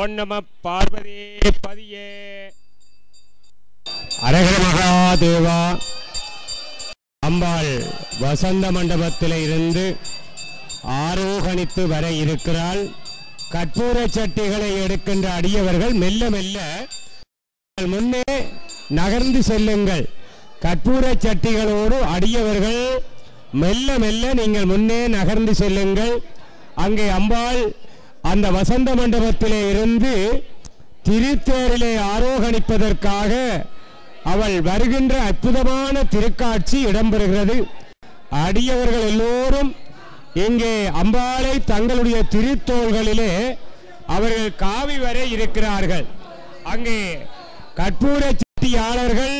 ஓம் நம பார்வதி பதியே. அரகர மகாதேவா. அம்பாள் வசந்த மண்டபத்தில் இருந்து ஆரோகணித்து வர இருக்கிறாள். கற்பூர சட்டிகளை எடுக்கின்ற அடியவர்கள் மெல்ல மெல்ல முன்னே நகர்ந்து செல்லுங்கள். கற்பூர சட்டிகளோடு அடியவர்கள் மெல்ல மெல்ல நீங்கள் முன்னே நகர்ந்து செல்லுங்கள். அங்கே அம்பாள் அந்த வசந்த மண்டபத்திலே இருந்து திருத்தேரிலே ஆரோகணிப்பதற்காக அவள் வருகின்ற அற்புதமான திருக்காட்சி இடம்பெறுகிறது. அடியவர்கள் எல்லோரும் இங்கே அம்பாளை தங்களுடைய திருத்தோள்களிலே அவர்கள் காவி வரை இருக்கிறார்கள். அங்கே கற்பூர சட்டியாளர்கள்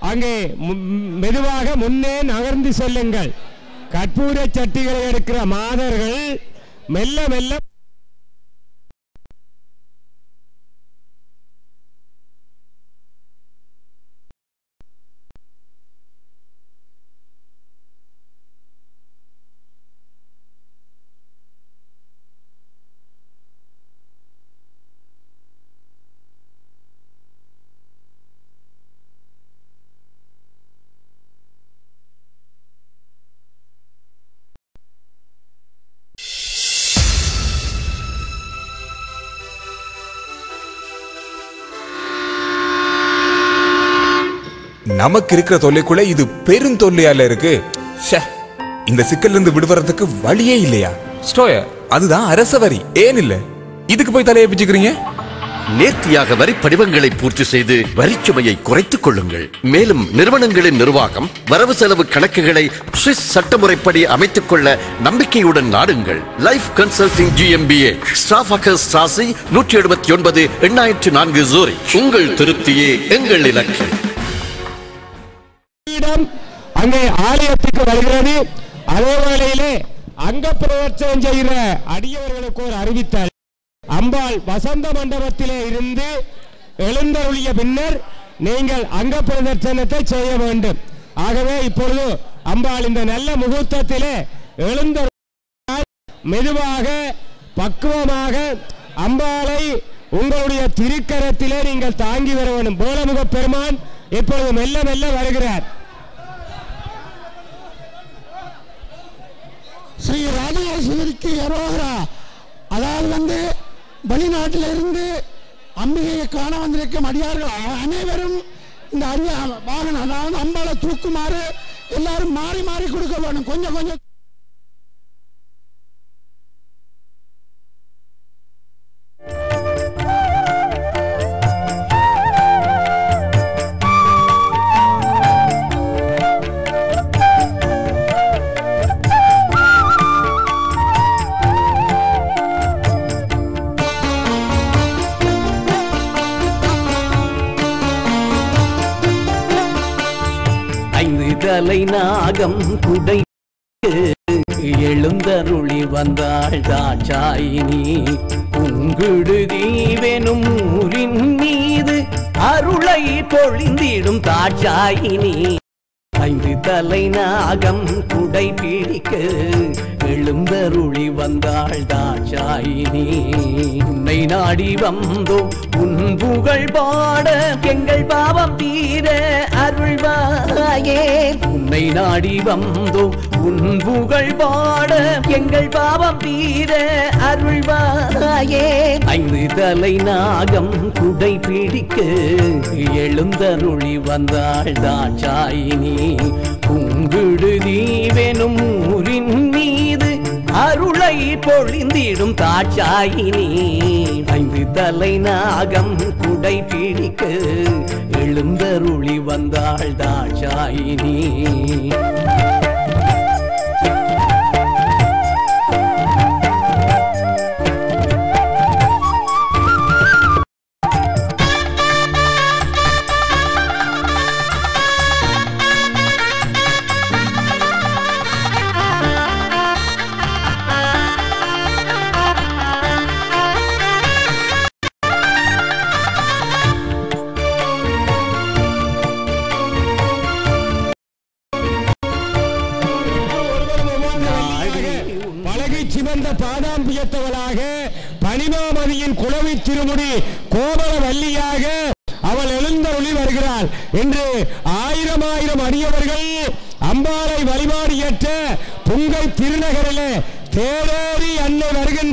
அங்கே மு- மெதுவாக முன்னே நகர்ந்து செல்லுங்கள். கற்பூர சட்டிகளை எடுக்கிற மாதர்கள் மெல்ல மெல்ல நமக்கு இருக்கிற தொல்லைக்குள்ள இது பெரும் தொல்லையால இருக்கு. இந்த சிக்கல்ல இருந்து விடுவறதுக்கு வழியே இல்லையா? ஸ்டோய அதுதான் அரச வரி. ஏன் இல்ல? இதுக்கு போய் தலையை பிச்சுக்கிறீங்க? நேர்த்தியாக வரி படிவங்களை பூர்த்தி செய்து வரிச்சுமையை குறைத்துக் கொள்ளுங்கள். மேலும் நிறுவனங்களின் நிர்வாகம் வரவு செலவு கணக்குகளை சுவிஸ் சட்டமுறைப்படி அமைத்துக் கொள்ள நம்பிக்கையுடன் நாடுங்கள். லைஃப் கன்சல்டிங் ஜிஎம்பிஏ ஸ்டாஃபாக ஸ்டாசி நூற்றி எழுபத்தி ஒன்பது எண்ணாயிரத்து நான்கு ஜூரி உங்கள் திருப்தியே எங்கள் இலக்கு. கூட்டம் அங்கே ஆலயத்துக்கு வருகிறது. அதே வேளையிலே அங்க பிரதட்சணம் செய்கிற அடியவர்களுக்கு ஒரு அறிவித்தல். அம்பாள் வசந்த மண்டபத்திலே இருந்து எழுந்தருளிய பின்னர் நீங்கள் அங்க பிரதர்சனத்தை செய்ய வேண்டும். ஆகவே இப்பொழுது அம்பாள் இந்த நல்ல முகூர்த்தத்திலே எழுந்த மெதுவாக பக்குவமாக அம்பாளை உங்களுடைய திருக்கரத்திலே நீங்கள் தாங்கி வர வேண்டும். போலமுக பெருமான் இப்பொழுது மெல்ல மெல்ல வருகிறார். ஸ்ரீ ராஜராஜேஸ்வரிக்கு அரோகரா. அதாவது வந்து வெளிநாட்டில் இருந்து அம்பிகையை காண வந்திருக்கும் அடியார்கள் அனைவரும் இந்த அரிய வாகனம் அதாவது அம்பாளை தூக்குமாறு எல்லாரும் மாறி மாறி கொடுக்க வேணும் கொஞ்சம் கொஞ்சம். தலை நாகம் குடை எழுந்தருளி வந்தாள் தாட்சாயினி உங்குடுதீவெனும் ஊரின் மீது அருளை பொழிந்திடும் தாட்சாயினி ஐந்து தலை நாகம் குடை பிடிக்க எழுந்தருளி வந்தாள் தாட்சாயினி உன்னை நாடி வந்தோம் உன் புகழ் பாட எங்கள் பாவம் தீர அருள்வாயே. உன்னை நாடி வந்தோம் உன் புகழ் பாட எங்கள் பாவம் தீர அருள்வாயே. ஐந்து தலை நாகம் குடை பிடிக்க எழுந்தருளி வந்தாள் தாட்சாயினி குங்குடுதீவெனும் ஊரின் மீது. அருளை பொழிந்திடும் தாட்சாயினி ஐந்து தலை நாகம் குடை பிடிக்க எழுந்தருளி வந்தாள் தாட்சாயினி இன்று ஆயிரம் ஆயிரம் அடியவர்கள் அம்பாளை வழிபாடு ஏற்ற பொங்கல் திருநகரிலே தேரோடி அன்னை வருகின்ற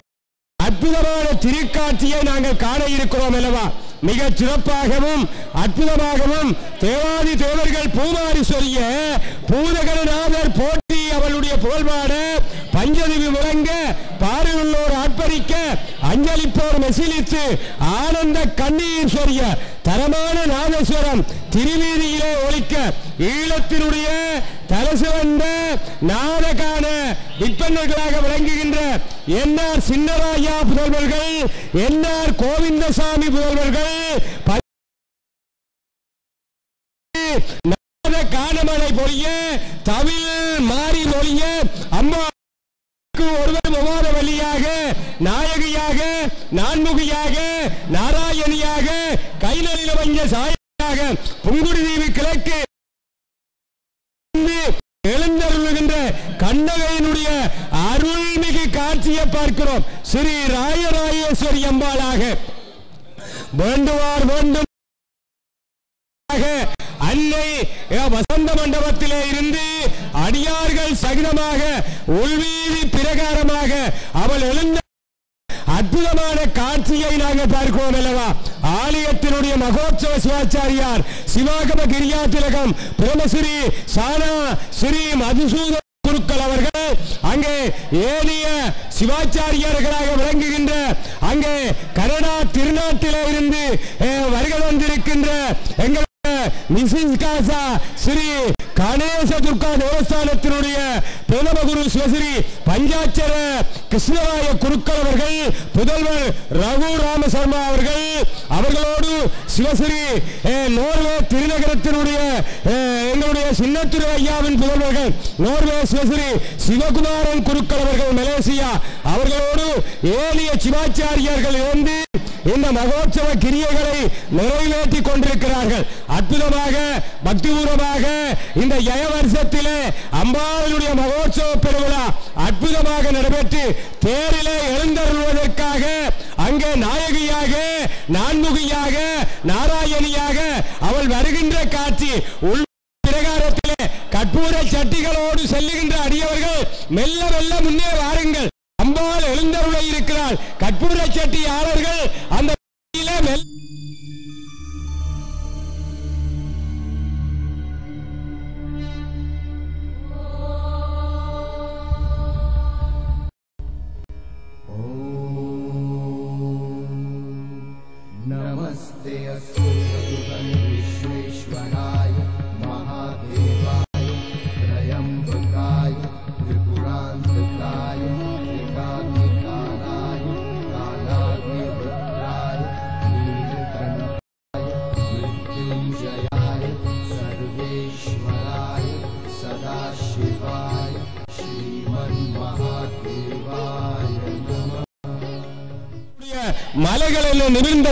அற்புதமான திருக்காட்சியை நாங்கள் காண இருக்கிறோம் அல்லவா? மிக சிறப்பாகவும் அற்புதமாகவும் தேவ தேவர்கள் பூமாரி சொல்லிய பூதகரநாதர் போற்றி அவளுடைய புகழ்பாட பஞ்சதிவி முழங்க பாரியுள்ளோர் ஆட்பரிக்க அஞ்சலிப்போர் மெசிலித்து ஆனந்த கண்ணீர் சொரிய தரமான நாதஸ்வரம் திருவீதியிலே ஒலிக்க ஈழத்தினுடைய தலசிவந்த நாடகான விற்பனர்களாக விளங்குகின்ற என்ஆர் சின்னராயா புதல்வர்கள் என்ஆர் கோவிந்தசாமி புதல்வர்கள் ப- நாத காணமலை பொழிய தமிழ் மாறி மொழிய அம்மா ஒருவர் உமாத வழியாக நாயகியாக நான்முகியாக நாராயணியாக கைநலில வஞ்ச சாயாக புங்குடி தீவு கிழக்கு இருந்து எழுந்தருளுகின்ற கண்ணகையினுடைய அருள்மிகு காட்சியை பார்க்கிறோம் ஸ்ரீ ராயராயேஸ்வரி அம்பாளாக வேண்டுவார் வேண்டும் அன்னை வசந்த மண்டபத்திலே இருந்து அடியார்கள் சகிதமாக உள்வீதி பிரகாரமாக அவள் எழுந்த அற்புதமான காட்சியை நாங்கள் பார்க்கிறோம் அல்லவா ஆலயத்தினுடைய மகோத்சவ சிவாச்சாரியார் சிவாகம கிரியா திலகம் பிரமஸ்ரீ சானா ஸ்ரீ மதுசூத குருக்கள் அவர்கள் அங்கே ஏனைய சிவாச்சாரியர்களாக விளங்குகின்ற அங்கே கனடா திருநாட்டிலே இருந்து அஹ், வருகை வந்திருக்கின்ற எங்களுடைய மிசிஸ் காசா ஸ்ரீ கணேச துர்கா தேவஸ்தானத்தினுடைய பிரதம குரு சிவஸ்ரீ பஞ்சாட்சர கிருஷ்ணராய குருக்கள் அவர்கள் புதல்வர் ரகு ராமசர்மா அவர்கள் அவர்களோடு சிவசிரி நோர்வே திருநகரத்தினுடைய எங்களுடைய சின்னத்துறை ஐயாவின் புதல்வர்கள் நோர்வே சிவசிரி சிவகுமாரன் குருக்கள் அவர்கள் மலேசியா. அவர்களோடு ஏழிய சிவாச்சாரியர்கள் இருந்து இந்த மகோத்சவ கிரியைகளை நிறைவேற்றி கொண்டிருக்கிறார்கள். அற்புதமாக பக்திபூர்வமாக இந்த ஜய வருஷத்திலே அம்பாளுடைய மகோத்சவ பெருவிழா அற்புதமாக நடைபெற்று தேரிலே எழுந்தருள்வதற்காக அங்கே நாயகியாக நான்முகியாக நாராயணியாக அவள் வருகின்ற காட்சி உள் பிரகாரத்திலே கற்பூர சட்டிகளோடு செல்லுகின்ற அடியவர்கள் மெல்ல மெல்ல முன்னே வாருங்கள். அம்பாள் எழுந்தருளை இருக்கிறாள். கற்பூர சட்டியாளர்கள் அந்த மெல்ல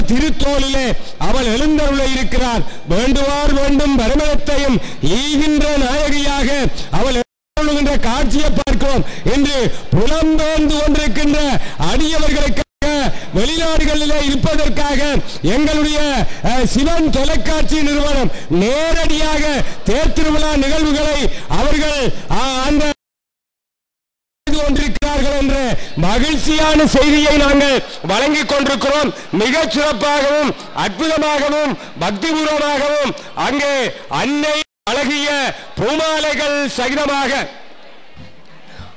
திருத்தோளிலே அவள் எழுந்தருள இருக்கிறார் வேண்டுவார் வேண்டும் பரமயத்தையும் ஈகின்ற நாயகியாக அவள் எழுந்தருளுகின்ற காட்சியை பார்க்கிறோம். என்று புலம்பெயர்ந்து கொண்டிருக்கின்ற அடியவர்களுக்காக வெளிநாடுகளில் இருப்பதற்காக எங்களுடைய சிவன் தொலைக்காட்சி நிறுவனம் நேரடியாக தேர்திருவிழா நிகழ்வுகளை அவர்கள் அந்த கொண்டிருக்கிறார்கள் என்ற மகிழ்ச்சியான செய்தியை நாங்கள் வழங்கிக் கொண்டிருக்கிறோம். மிக சிறப்பாகவும் அற்புதமாகவும் பக்திபூர்வமாகவும் அங்கே அன்னை அழகிய பூமாலைகள் சகிதமாக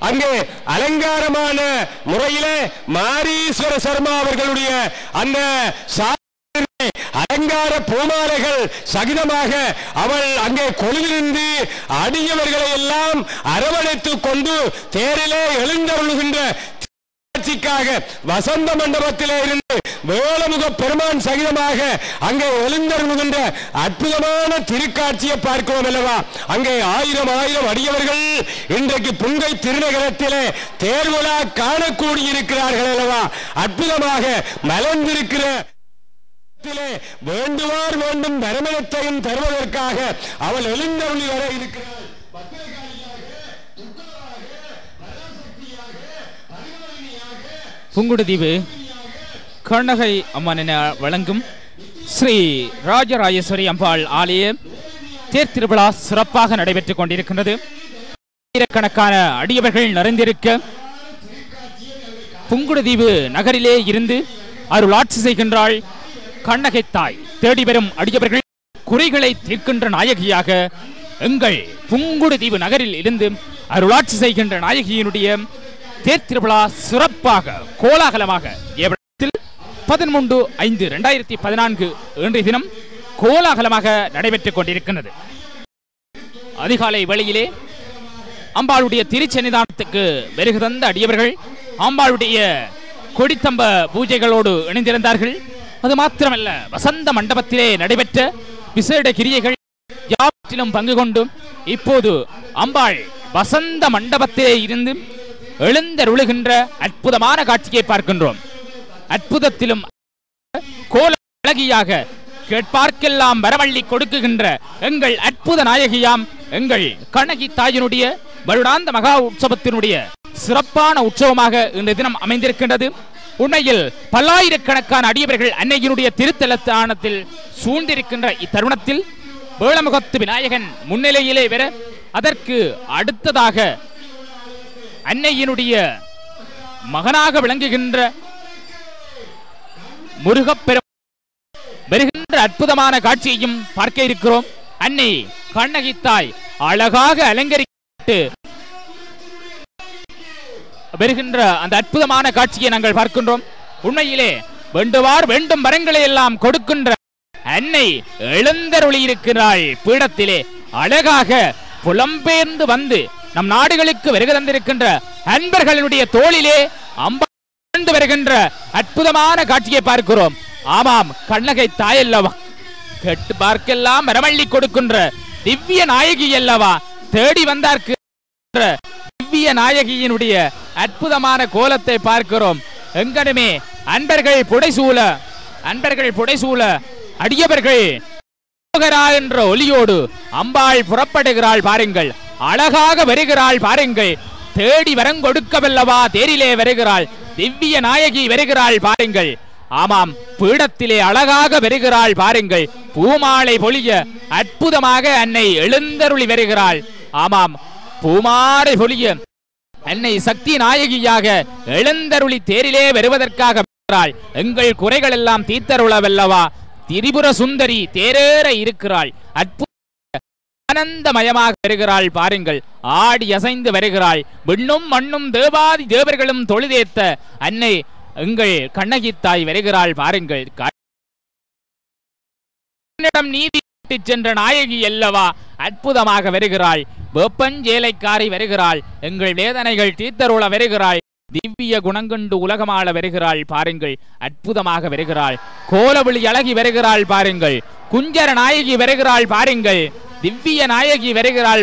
அங்கே அலங்காரமான முறையிலே மாரீஸ்வர சர்மா அவர்களுடைய அந்த அலங்கார பூமாலைகள் சகிதமாக அவள் அங்கே கொழுவிருந்து அடியவர்களை எல்லாம் அரவணைத்துக் கொண்டு தேரிலே எழுந்தருளுகின்ற காட்சிக்காக வசந்த மண்டபத்திலே இருந்து வேலமுக பெருமான் சகிதமாக அங்கே எழுந்தருளுகின்ற அற்புதமான திருக்காட்சியை பார்க்கிறோம் அல்லவா? அங்கே ஆயிரம் ஆயிரம் அடியவர்கள் இன்றைக்கு புங்கை திருநகரத்திலே தேர்விழா காணக்கூடியிருக்கிறார்கள் அல்லவா? அற்புதமாக மலர்ந்திருக்கிற இடத்திலே வேண்டுவார் வேண்டும் தர்மனத்தையும் தருவதற்காக அவள் எழுந்தருளி வர இருக்கிறாள். புங்குடுதீவு கண்ணகை அம்மன் என வழங்கும் ஸ்ரீ ராஜராஜேஸ்வரி அம்பாள் ஆலய தேர் திருவிழா சிறப்பாக நடைபெற்றுக் கொண்டிருக்கின்றது. ஆயிரக்கணக்கான அடியவர்கள் நிறைந்திருக்க புங்குடுதீவு நகரிலே இருந்து அருளாட்சி செய்கின்றாள். கண்ணகை தாய் தேடி வரும் அடியவர்கள் குறைகளை தீர்க்கின்ற நாயகியாக எங்கள் புங்குடுதீவு நகரில் இருந்து அருளாட்சி செய்கின்ற நாயகியினுடைய தேர் திருவிழா சிறப்பாக கோலாகலமாக பதிமூன்று ஐந்து இரண்டாயிரத்தி பதினான்கு இன்றைய தினம் கோலாகலமாக நடைபெற்றுக் கொண்டிருக்கின்றது. அதிகாலை வழியிலே அம்பாளுடைய திருச்சன்னிதானத்துக்கு வெறுகு தந்த அடியவர்கள் அம்பாளுடைய கொடித்தம்ப பூஜைகளோடு இணைந்திருந்தார்கள். அது மாத்திரமல்ல வசந்த மண்டபத்திலே நடைபெற்ற விசேட கிரியைகள் யாவற்றிலும் பங்கு கொண்டு இப்போது அம்பாள் வசந்த மண்டபத்திலே இருந்து எழுந்தருளுகின்ற அற்புதமான காட்சியை பார்க்கின்றோம். அற்புதத்திலும் கோல அழகியாக கேட்பார்க்கெல்லாம் வரவள்ளி கொடுக்குகின்ற எங்கள் அற்புத நாயகியாம் எங்கள் கண்ணகி தாயினுடைய வருடாந்த மகா உற்சவத்தினுடைய சிறப்பான உற்சவமாக இந்த தினம் அமைந்திருக்கின்றது. உண்மையில் பல்லாயிரக்கணக்கான அடியவர்கள் அன்னையினுடைய திருத்தலத்தானத்தில் சூழ்ந்திருக்கின்ற இத்தருணத்தில் வேளமுகத்து விநாயகன் முன்னிலையிலே வர அதற்கு அடுத்ததாக அன்னையினுடைய மகனாக விளங்குகின்ற முருகப்பெரும் வருகின்ற அற்புதமான காட்சியையும் பார்க்க இருக்கிறோம். அன்னை கண்ணகித்தாய் அழகாக அலங்கரிக்கப்பட்டு பெறுகின்ற அந்த அற்புதமான காட்சியை நாங்கள் பார்க்கின்றோம். உண்மையிலே வேண்டுவார் வேண்டும் வரங்களை எல்லாம் கொடுக்கின்ற அன்னை எழுந்தருளி இருக்கிறாள். பீடத்திலே அழகாக புலம்பெயர்ந்து வந்து நம் நாடுகளுக்கு வருகை தந்திருக்கின்ற அன்பர்களுடைய தோளிலே அம்பா வருகின்ற அற்புதமான காட்சியை பார்க்கிறோம். ஆமாம் கண்ணகை தாயல்லவா? கெட்டு பார்க்கெல்லாம் மரமள்ளி கொடுக்கின்ற திவ்ய நாயகி அல்லவா? தேடி வந்தார்க்கு திவ்ய நாயகியினுடைய அற்புதமான கோலத்தை பார்க்கிறோம். எங்கனுமே அன்பர்கள் புடைசூழ அன்பர்கள் புடைசூழ அடியவர்கள் என்ற ஒலியோடு அம்பாள் புறப்படுகிறாள் பாருங்கள். அழகாக வருகிறாள் பாருங்கள். தேடி வரங்கொடுக்கவல்லவா தேரிலே வருகிறாள். திவ்ய நாயகி வருகிறாள் பாருங்கள். ஆமாம் பீடத்திலே அழகாக வருகிறாள் பாருங்கள். பூமாலை பொழிய அற்புதமாக அன்னை எழுந்தருளி வருகிறாள். ஆமாம் பூமாலை பொழிய அன்னை சக்தி நாயகியாக எழுந்தருளி தேரிலே வருவதற்காக வருகிறாள் எங்கள் குறைகள் எல்லாம் தீத்தருளவல்லவா திரிபுர சுந்தரி தேரேற இருக்கிறாள். அற்புத ஆனந்தமயமாக வருகிறாள் பாருங்கள். ஆடி அசைந்து வருகிறாள். விண்ணும் மண்ணும் தேவாதி தேவர்களும் தொழுதேத்த அன்னை எங்கள் கண்ணகி தாய் வருகிறாள் பாருங்கள். நீதி சென்ற நாயகி அல்லவா? அற்புதமாக வருகிறாள். வேப்பஞ்சேலைக்காரி வருகிறாள். எங்கள் வேதனைகள் தீர்த்தருள வருகிறாள். திவ்ய குணங்கண்டு உலகமாள வருகிறாள் பாருங்கள். அற்புதமாக வருகிறாள். கோலவிழி அழகி வருகிறாள் பாருங்கள். குஞ்சர நாயகி வருகிறாள் பாருங்கள். திவ்ய நாயகி வருகிறாள்.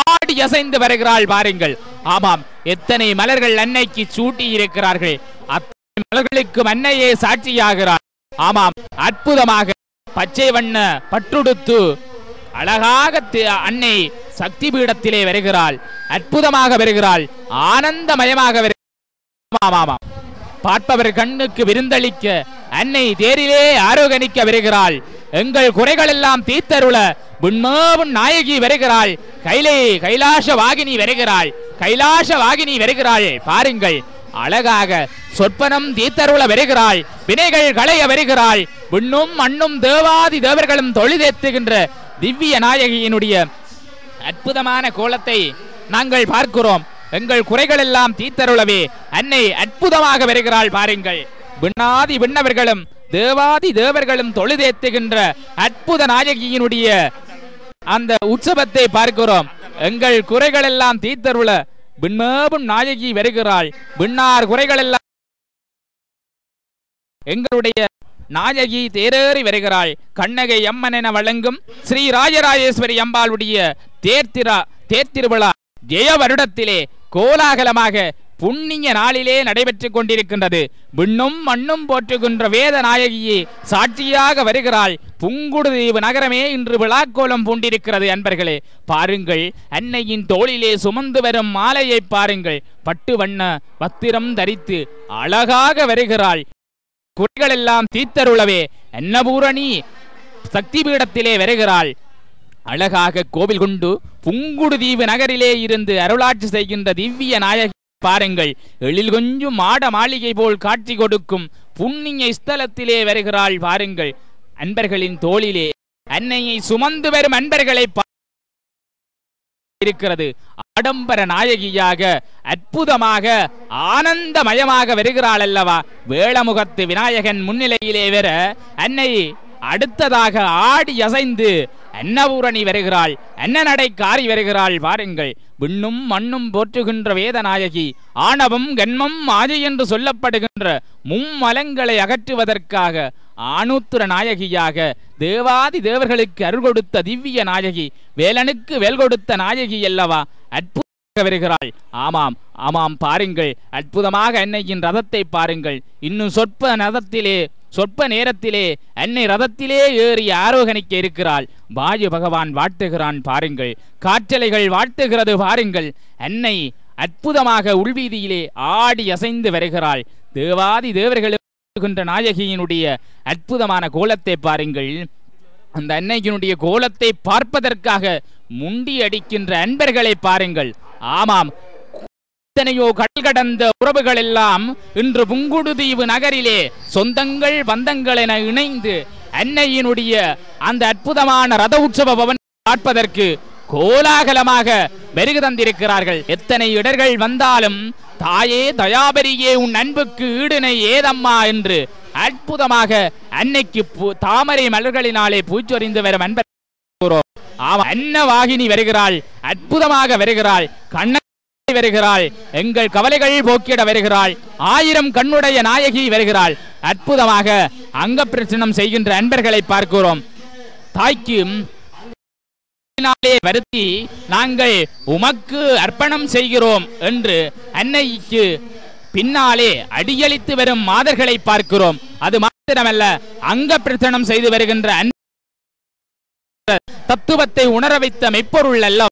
ஆடி அசைந்து வருகிறாள் பாருங்கள். ஆமாம் எத்தனை மலர்கள் அன்னைக்கு சூட்டி இருக்கிறார்கள் அத்தனை மலர்களுக்கு அன்னையே சாட்சியாகிறார் ஆமாம் அற்புதமாக பச்சை வண்ண பட்டுடுத்து அழகாக அன்னை சக்தி பீடத்திலே வருகிறாள். அற்புதமாக வருகிறாள். ஆனந்தமயமாக வருகிறாள். பார்ப்பவர் கண்ணுக்கு விருந்தளிக்க அன்னை தேரிலே ஆரோகணிக்க வருகிறாள். எங்கள் குறைகள் எல்லாம் தீர்த்தருள விண்மாவும் நாயகி வருகிறாள். கைலே கைலாச வாகினி வருகிறாள். கைலாச வாகினி வருகிறாள். பாருங்கள் அழகாக சொற்பனம் தீத்தருள வருகிறாள். வினைகள் களைய வருகிறாள். விண்ணும் மண்ணும் தேவாதி தேவர்களும் தொழிதேத்துகின்ற திவ்ய நாயகியினுடைய அற்புதமான கோலத்தை நாங்கள் பார்க்கிறோம். எங்கள் குறைகள் எல்லாம் தீத்தருளவே. அன்னை அற்புதமாக வருகிறாள் பாருங்கள். விண்ணாதி விண்ணவர்களும் தேவாதி தேவர்களும் தொழுதேத்துகின்ற அற்புத நாயகியினுடைய அந்த உற்சவத்தை பார்க்கிறோம். எங்கள் குறைகள் எல்லாம் தீத்தருள விண்மேவும் நாயகி வருகிறாள். விண்ணார் குறைகள் எல்லாம் எங்களுடைய நாயகி தேரேறி வருகிறாள். கண்ணகை அம்மன் என வழங்கும் ஸ்ரீ ராஜராஜேஸ்வரி அம்பாளுடைய தேர்த்திரா தேர்த்திருவிழா ஜெய வருடத்திலே கோலாகலமாக புண்ணிய நாளிலே நடைபெற்றுக் கொண்டிருக்கின்றது. விண்ணும் மண்ணும் போற்றுகின்ற வேத நாயகியே சாட்சியாக வருகிறாள். புங்குடுதீவு நகரமே இன்று விழாக்கோலம் பூண்டிருக்கிறது அன்பர்களே. பாருங்கள் அன்னையின் தோளிலே சுமந்து வரும் மாலையை பாருங்கள். பட்டு வண்ண வத்திரம் தரித்து அழகாக வருகிறாள். குறைகளெல்லாம் தீத்தருளவே அன்னபூரணி சக்தி பீடத்திலே வருகிறாள். அழகாக கோவில் கொண்டு புங்குடுதீவு நகரிலே இருந்து அருளாட்சி செய்கின்ற திவ்ய நாயகி பாருங்கள். எழில் கொஞ்சம் மாட மாளிகை போல் காட்சி கொடுக்கும் புண்ணிய ஸ்தலத்திலே வருகிறாள் பாருங்கள். அன்பர்களின் தோளிலே. அன்னையை சுமந்து வரும் அன்பர்களை பா- இருக்கிறது. ஆடம்பர நாயகியாக அற்புதமாக ஆனந்தமயமாக வருகிறாள் அல்லவா? வேளமுகத்து விநாயகன் முன்னிலையிலே வர அன்னை அடுத்ததாக ஆடி அசைந்து அன்னபூரணி வருகிறாள் அன்னநடை காரி வருகிறாள். வாருங்கள். விண்ணும் மண்ணும் போற்றுகின்ற வேதநாயகி ஆணவம் கண்மம் மாயை என்று சொல்லப்படுகின்ற மும்மலங்களை அகற்றுவதற்காக ஆணூத்துர நாயகியாக தேவாதி தேவர்களுக்கு அருள் கொடுத்த திவ்ய நாயகி வேலனுக்கு வேல் கொடுத்த நாயகி அல்லவா? அற்புதமாக வருகிறாள். ஆமாம் ஆமாம் பாருங்கள். அற்புதமாக அன்னையின் ரதத்தை பாருங்கள். இன்னும் சொற்ப ரதத்திலே சொற்ப நேரத்திலே அன்னை ரதத்திலே ஏறி ஆரோகணிக்க இருக்கிறாள். வாயு பகவான் வாழ்த்துகிறான் பாருங்கள். காற்றலைகள் வாழ்த்துகிறது பாருங்கள். அன்னை அற்புதமாக உள்வீதியிலே ஆடி அசைந்து வருகிறாள். தேவாதி தேவர்களுக்கு நாயகியினுடைய அற்புதமான கோலத்தை பாருங்கள். அந்த அன்னையினுடைய கோலத்தை பார்ப்பதற்காக முண்டி அடிக்கின்ற அன்பர்களை பாருங்கள். ஆமாம் எத்தனையோ கடல் கடந்த உறவுகள் எல்லாம் இன்று புங்குடுதீவு நகரிலே சொந்தங்கள் பந்தங்கள் என இணைந்து அன்னையினுடைய அந்த அற்புதமான ரத உற்சவ பவன் பார்ப்பதற்கு கோலாகலமாக வெறுகு தந்திருக்கிறார்கள். எத்தனை இடர்கள் வந்தாலும் தாயே தயாபரியே உன் அன்புக்கு ஈடுனை ஏதம்மா என்று அற்புதமாக அன்னைக்கு பூ- தாமரை மலர்களினாலே பூச்சொரிந்து வரும் அன்பர் கூறோம். ஆமா அன்னவாகினி வருகிறாள் அற்புதமாக வருகிறாள் கண்ண வருகிறாள் எங்கள் கவலைகள் போக்கிட வருகிறாள் ஆயிரம் கண்ணுடைய நாயகி வருகிறாள் அற்புதமாக அங்க பிரச்சனம் செய்கின்ற அன்பர்களை பார்க்கிறோம் தாய்க்கு நாளே வருத்தி நாங்கள் உமக்கு அர்ப்பணம் செய்கிறோம் என்று அன்னைக்கு பின்னாலே அடியளித்து வரும் மாதர்களை பார்க்கிறோம். அது மாத்திரமல்ல அங்க பிரச்சனம் செய்து வருகின்ற தத்துவத்தை உணர வைத்த மெய்ப்பொருள் அல்ல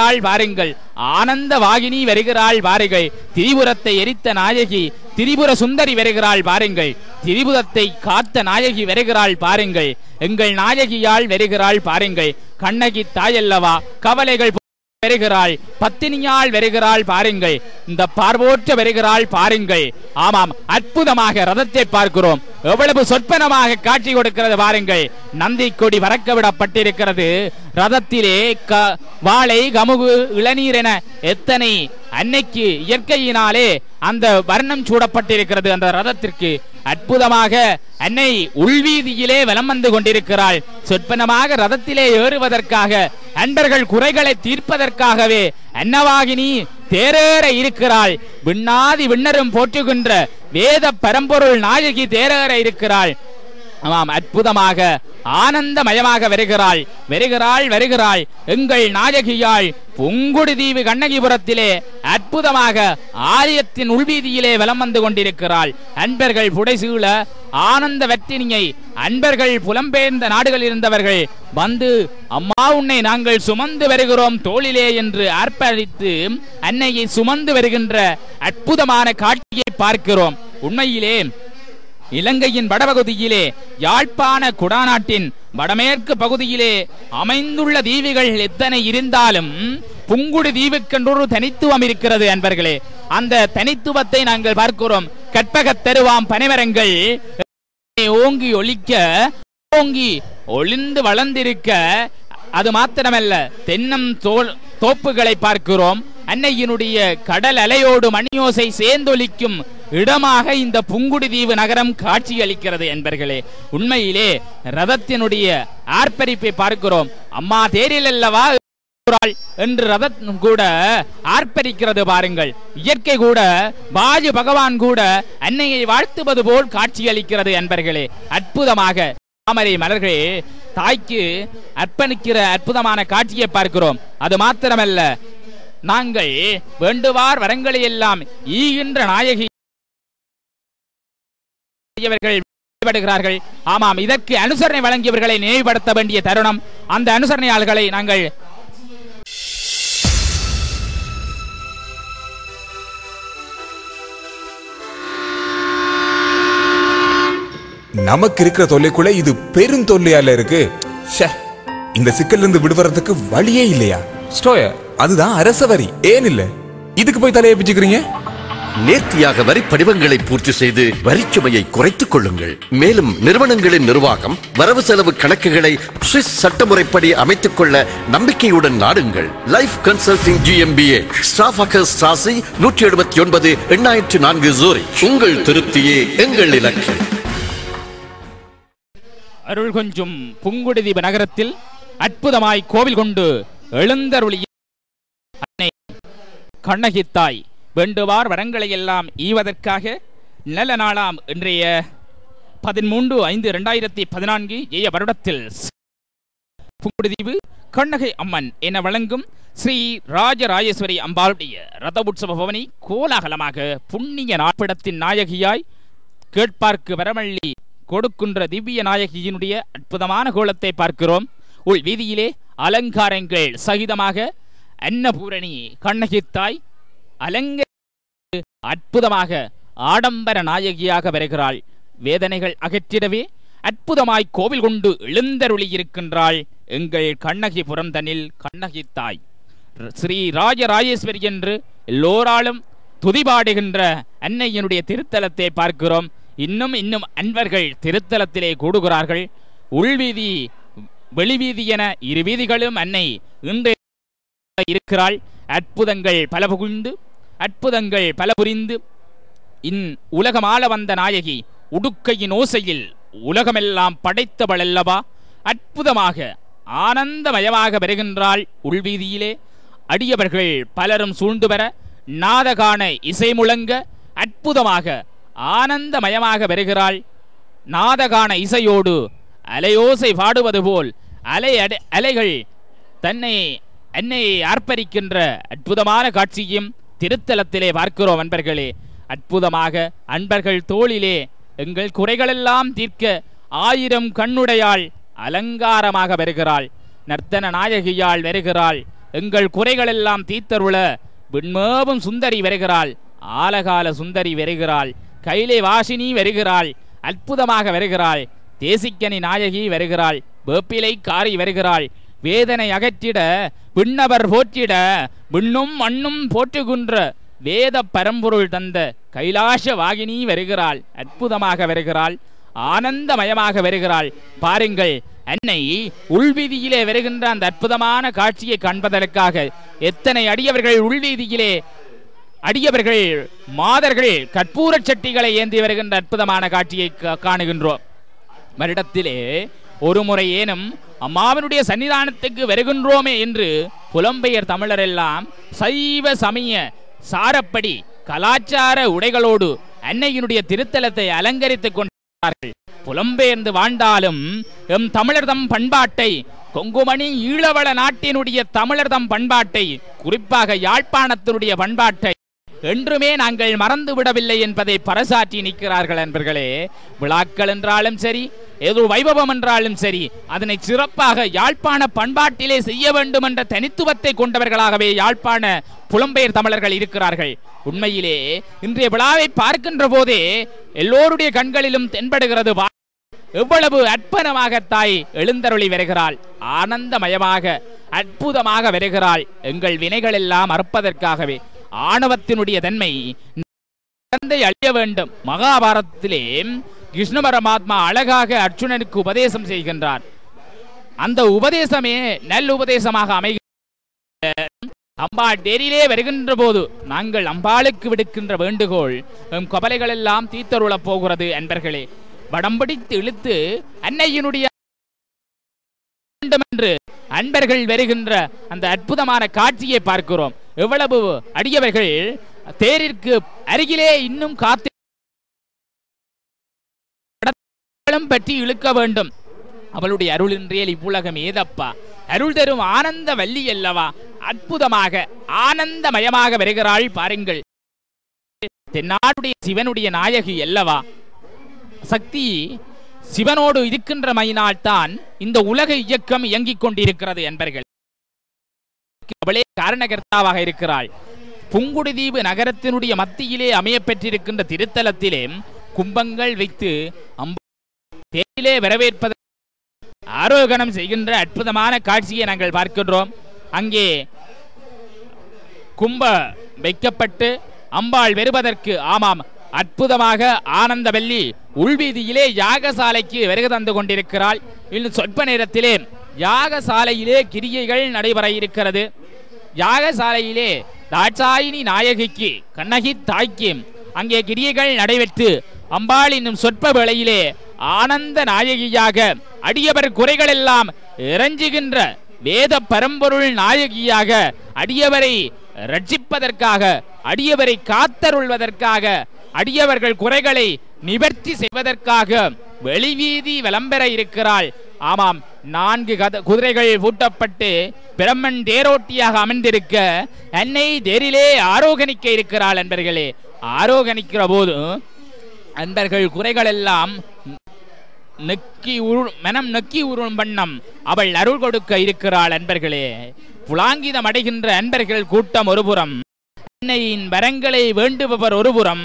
வருகிறாள் வாருங்கள். ஆனந்த வாகினி வருகிறாள் வாருங்கள். திரிபுரத்தை எரித்த நாயகி திரிபுர சுந்தரி வருகிறாள் பாருங்கள் திரிபுரத்தை காத்த நாயகி வருகிறாள் பாருங்கள். எங்கள் நாயகியால் வருகிறாள் பாருங்கள். கண்ணகி தாயல்லவா கவலைகள் வருகிறாள் பத்தினியால் வருகிறாள் பாருங்கள். இந்த பார்வோற்ற வருகிறாள் பாருங்கள். ஆமாம் அற்புதமாக ரதத்தை பார்க்கிறோம். எவ்வளவு சொற்பனமாக காட்சி கொடுக்கிறது பாருங்கள். நந்தி கொடி வறக்க விடப்பட்டிருக்கிறது. ரதத்திலே க வாழை கமுகு இளநீர் என எத்தனை அன்னைக்கு இயற்கையினாலே அந்த வர்ணம் சூடப்பட்டிருக்கிறது அந்த ரதத்திற்கு. அற்புதமாக அன்னை உள்வீதியிலே வலம் வந்து கொண்டிருக்கிறாள். சொற்பனமாக ரதத்திலே ஏறுவதற்காக அன்பர்கள் குறைகளை தீர்ப்பதற்காகவே அன்னவாகினி தேரேற இருக்கிறாள். விண்ணாதி விண்ணரும் போற்றுகின்ற வேத பரம்பொருள் நாயகி தேரேற இருக்கிறாள். ஆமாம் அற்புதமாக ஆனந்தமயமாக வருகிறாள். வருகிறாள் வருகிறாள். எங்கள் நாயகியாள் புங்குடுதீவு கண்ணகிபுரத்திலே அற்புதமாக ஆலயத்தின் உள்வீதியிலே வலம் வந்து கொண்டிருக்கிறாள். அன்பர்கள் புடைசூழ ஆனந்த வெற்றினியை அன்பர்கள் புலம்பெயர்ந்த நாடுகளில் இருந்தவர்கள் வந்து அம்மா உன்னை நாங்கள் சுமந்து வருகிறோம் தோளிலே என்று அர்ப்பணித்து அன்னையை சுமந்து வருகின்ற அற்புதமான காட்சியை பார்க்கிறோம். உண்மையிலே இலங்கையின் வடபகுதியிலே யாழ்ப்பாண குடாநாட்டின் வடமேற்கு பகுதியிலே அமைந்துள்ள தீவுகள் எத்தனை இருந்தாலும் புங்குடு தீவுக்கென்றொரு தனித்துவம் இருக்கிறது அன்பர்களே. அந்த தனித்துவத்தை நாங்கள் பார்க்கிறோம். கற்பகத் தருவாம் பனைமரங்கள் ஓங்கி ஒழிக்க ஓங்கி ஒளிந்து வளர்ந்திருக்க அது மாத்திரமல்ல தென்னம் தோல் தோப்புகளை பார்க்கிறோம். அன்னையினுடைய கடல் அலையோடு மணியோசை சேர்ந்தொலிக்கும் இடமாக இந்த புங்குடுதீவு நகரம் காட்சியளிக்கிறது என்பர்களே. உண்மையிலே ரதத்தினுடைய ஆர்ப்பரிப்பை பார்க்கிறோம். அம்மா தேரில் அல்லவா என்று ரதம் கூட ஆர்ப்பரிக்கிறது பாருங்கள். இயற்கை கூட பாஜு பகவான் கூட அன்னையை வாழ்த்துவது போல் காட்சியளிக்கிறது என்பர்களே. அற்புதமாக. தாமரை மலர்களே தாய்க்கு அர்ப்பணிக்கிற அற்புதமான காட்சியை பார்க்கிறோம். அது மாத்திரமல்ல நாங்கள் வேண்டுவார் வரங்களை எல்லாம் ஈகின்ற நாயகி வழிபடுகிறார்கள். ஆமாம் இதற்கு அனுசரணை வழங்கியவர்களை நினைவுபடுத்த வேண்டிய தருணம். அந்த அனுசரணையாளர்களை நாங்கள் நமக்கு இருக்கிற தொல்லைக்குள்ள இது பெரும் தொல்லையால இருக்கு. இந்த சிக்கல்ல இருந்து விடுவறதுக்கு வழியே இல்லையா? ஸ்டோய அதுதான் அரச வரி. ஏன் இல்ல? இதுக்கு போய் தலையை பிச்சுக்கிறீங்க? நேர்த்தியாக வரி படிவங்களை பூர்த்தி செய்து வரிச்சுமையை குறைத்துக் கொள்ளுங்கள். மேலும் நிறுவனங்களின் நிர்வாகம் வரவு செலவு கணக்குகளை சுவிஸ் சட்டமுறைப்படி அமைத்துக் கொள்ள நம்பிக்கையுடன் நாடுங்கள். லைஃப் கன்சல்டிங் ஜிஎம்பிஏ ஸ்டாஃபகர் ஸ்டாசி நூற்றி எழுபத்தி ஒன்பது எண்ணாயிரத்து நான்கு ஜூரி உங்கள் திருப்தியே எங்கள் இலக்கு. அருள் கொஞ்சும் புங்குடுதீப நகரத்தில் அற்புதமாய் கோவில் கொண்டு எழுந்தருளிய கண்ணகித்தாய். வேண்டுவார் வரங்களை எல்லாம் ஈவதற்காக நல்ல நாளாம் இன்றைய பதிமூன்று ஐந்து இரண்டாயிரத்தி பதினான்கு ஏய வருடத்தில் புங்குடுதீவு கண்ணகை அம்மன் என வழங்கும் ஸ்ரீ ராஜராஜேஸ்வரி அம்பாளுடைய ரத உற்சவ பவனி கோலாகலமாக புண்ணிய நாட்பிடத்தின் நாயகியாய் கேட்பார்க்கு வரமள்ளி கொடுக்கின்ற திவ்ய நாயகியினுடைய அற்புதமான கோலத்தை பார்க்கிறோம். உள் வீதியிலே அலங்காரங்கள் சகிதமாக அன்னபூரணி கண்ணகித்தாய் அலங்க அற்புதமாக ஆடம்பர நாயகியாக வருகிறாள். வேதனைகள் அகற்றிடவே அற்புதமாய் கோவில் கொண்டு எழுந்தருளி இருக்கின்றாள் எங்கள் கண்ணகி தனில் கண்ணகித்தாய். ஸ்ரீ ராஜராஜேஸ்வரி என்று எல்லோராலும் துதிபாடுகின்ற அன்னையினுடைய திருத்தலத்தை பார்க்கிறோம். இன்னும் இன்னும் அன்பர்கள் திருத்தலத்திலே கூடுகிறார்கள். உள்வீதி வெளிவீதி என இரு வீதிகளும் அன்னை இன்று இருக்கிறாள். அற்புதங்கள் பல புகுந்து அற்புதங்கள் பல புரிந்து இன் உலகமாள வந்த நாயகி உடுக்கையின் ஓசையில் உலகமெல்லாம் படைத்தவள் அல்லவா அற்புதமாக ஆனந்தமயமாக வருகின்றாள் உள்வீதியிலே. அடியவர்கள் பலரும் சூழ்ந்து வர நாதகான இசை முழங்க அற்புதமாக ஆனந்தமயமாக வருகிறாள் நாதகான இசையோடு அலையோசை பாடுவது போல் அலை அடை அலைகள் தன்னை அன்னையை ஆர்ப்பரிக்கின்ற அற்புதமான காட்சியும் திருத்தலத்திலே பார்க்கிறோம் அன்பர்களே. அற்புதமாக அன்பர்கள் தோளிலே எங்கள் குறைகளெல்லாம் தீர்க்க ஆயிரம் கண்ணுடையாள் அலங்காரமாக வருகிறாள். நர்த்தன நாயகியாள் வருகிறாள். எங்கள் குறைகளெல்லாம் தீர்த்தருள விண்மேவும் சுந்தரி வருகிறாள். ஆலகால சுந்தரி வருகிறாள். கைலே வாசினி வருகிறாள். அற்புதமாக வருகிறாள். தேசிக்கனி நாயகி வருகிறாள். வேப்பிலை காரி வருகிறாள். வேதனை அகற்றிட விண்ணவர் போற்றிட விண்ணும் மண்ணும் போற்றுகின்ற வேத பரம்பொருள் தந்த கைலாச வாகினி வருகிறாள். அற்புதமாக வருகிறாள். ஆனந்தமயமாக வருகிறாள். பாருங்கள் அன்னை உள்வீதியிலே வருகின்ற அந்த அற்புதமான காட்சியை காண்பதற்காக எத்தனை அடியவர்கள் உள்வீதியிலே அடியவர்கள் மாதர்கள் கற்பூர சட்டிகளை ஏந்தி வருகின்ற அற்புதமான காட்சியை காணுகின்றோம். வருடத்திலே ஒரு முறை ஏனும் அம்மாவினுடைய சன்னிதானத்துக்கு வருகின்றோமே என்று புலம்பெயர் தமிழரெல்லாம் சைவ சமய சாரப்படி கலாச்சார உடைகளோடு அன்னையினுடைய திருத்தலத்தை அலங்கரித்துக் கொண்டார்கள் புலம்பெயர்ந்து வாழ்ந்தாலும் எம் தமிழர்தம் பண்பாட்டை கொங்குமணி ஈழவள நாட்டினுடைய தமிழர்தம் பண்பாட்டை குறிப்பாக யாழ்ப்பாணத்தினுடைய பண்பாட்டை என்றுமே நாங்கள் மறந்து விடவில்லை என்பதை பறைசாற்றி நிற்கிறார்கள் என்பர்களே விழாக்கள் என்றாலும் சரி ஏதோ வைபவம் என்றாலும் சரி அதனை சிறப்பாக யாழ்ப்பாண பண்பாட்டிலே செய்ய வேண்டும் என்ற தனித்துவத்தை கொண்டவர்களாகவே யாழ்ப்பாண புலம்பெயர் தமிழர்கள் இருக்கிறார்கள். உண்மையிலே இன்றைய விழாவை பார்க்கின்ற போதே எல்லோருடைய கண்களிலும் தென்படுகிறது. வா- எவ்வளவு அற்பனமாக தாய் எழுந்தருளி வருகிறாள். ஆனந்தமயமாக அற்புதமாக வருகிறாள். எங்கள் வினைகள் எல்லாம் அறுப்பதற்காகவே. ஆணவத்தினுடைய தன்மை தந்தை அழிய வேண்டும். மகாபாரதத்திலே கிருஷ்ண பரமாத்மா அழகாக அர்ஜுனனுக்கு உபதேசம் செய்கின்றார். அந்த உபதேசமே நல் உபதேசமாக அமைகிறது அம்பாள் தேரிலே வருகின்ற போது நாங்கள் அம்பாளுக்கு விடுக்கின்ற வேண்டுகோள் எம் கபலைகள் எல்லாம் தீத்தருளப் போகிறது அன்பர்களே. வடம்பிடித்து இழுத்து அன்னையினுடைய வேண்டும் என்று அன்பர்கள் வருகின்ற அந்த அற்புதமான காட்சியை பார்க்கிறோம். எவ்வளவு அடியவர்கள் தேரிற்கு அருகிலே இன்னும் காத்து பற்றி இழுக்க வேண்டும். அவளுடைய அருளின்றியல் இவ்வுலகம் ஏதப்பா? அருள் தரும் ஆனந்த வள்ளி அல்லவா? அற்புதமாக ஆனந்தமயமாக வருகிறாள் பாருங்கள். தென்னாடுடைய சிவனுடைய நாயகி அல்லவா? சக்தி சிவனோடு இருக்கின்ற மையினால்தான் இந்த உலக இயக்கம் இயங்கிக் கொண்டிருக்கிறது என்பர்கள். அவளே காரணகர்த்தாவாக இருக்கிறாள். புங்குடுதீவு நகரத்தினுடைய மத்தியிலே அமையப்பெற்றிருக்கின்ற திருத்தலத்திலே கும்பங்கள் வைத்து அம்ப தேயிலே வரவேற்பது ஆரோகணம் செய்கின்ற அற்புதமான காட்சியை நாங்கள் பார்க்கின்றோம். அங்கே கும்ப வைக்கப்பட்டு அம்பாள் வருவதற்கு ஆமாம் அற்புதமாக ஆனந்தவல்லி உள்வீதியிலே யாகசாலைக்கு வருகை தந்து கொண்டிருக்கிறாள். இன்னும் சொற்ப நேரத்திலே யாகசாலையிலே கிரியைகள் நடைபெற இருக்கிறது. யாகசாலையிலே தாட்சாயினி நாயகிக்கு கண்ணகி தாய்க்கு அங்கே கிரியைகள் நடைபெற்று அம்பாள் இன்னும் சொற்ப வேளையிலே ஆனந்த நாயகியாக அடியவர் குறைகளெல்லாம் இறஞ்சுகின்ற வேத பரம்பொருள் நாயகியாக அடியவரை ரட்சிப்பதற்காக அடியவரை காத்தருள்வதற்காக அடியவர்கள் குறைகளை நிவர்த்தி செய்வதற்காக வெளிவீதி விளம்பர இருக்கிறாள். ஆமாம் நான்கு கத குதிரைகள் பூட்டப்பட்டு பிரம்மன் தேரோட்டியாக அமர்ந்திருக்க என்னை தேரிலே ஆரோகணிக்க இருக்கிறாள் அன்பர்களே ஆரோகணிக்கிற போது அன்பர்கள் குறைகள் எல்லாம் நெக்கி உரு மனம் நெக்கி உருளும் வண்ணம் அவள் அருள் கொடுக்க இருக்கிறாள் அன்பர்களே புலாங்கிதம் அடைகின்ற அன்பர்கள் கூட்டம் ஒருபுறம் அன்னையின் வரங்களை வேண்டுபவர் ஒருபுறம்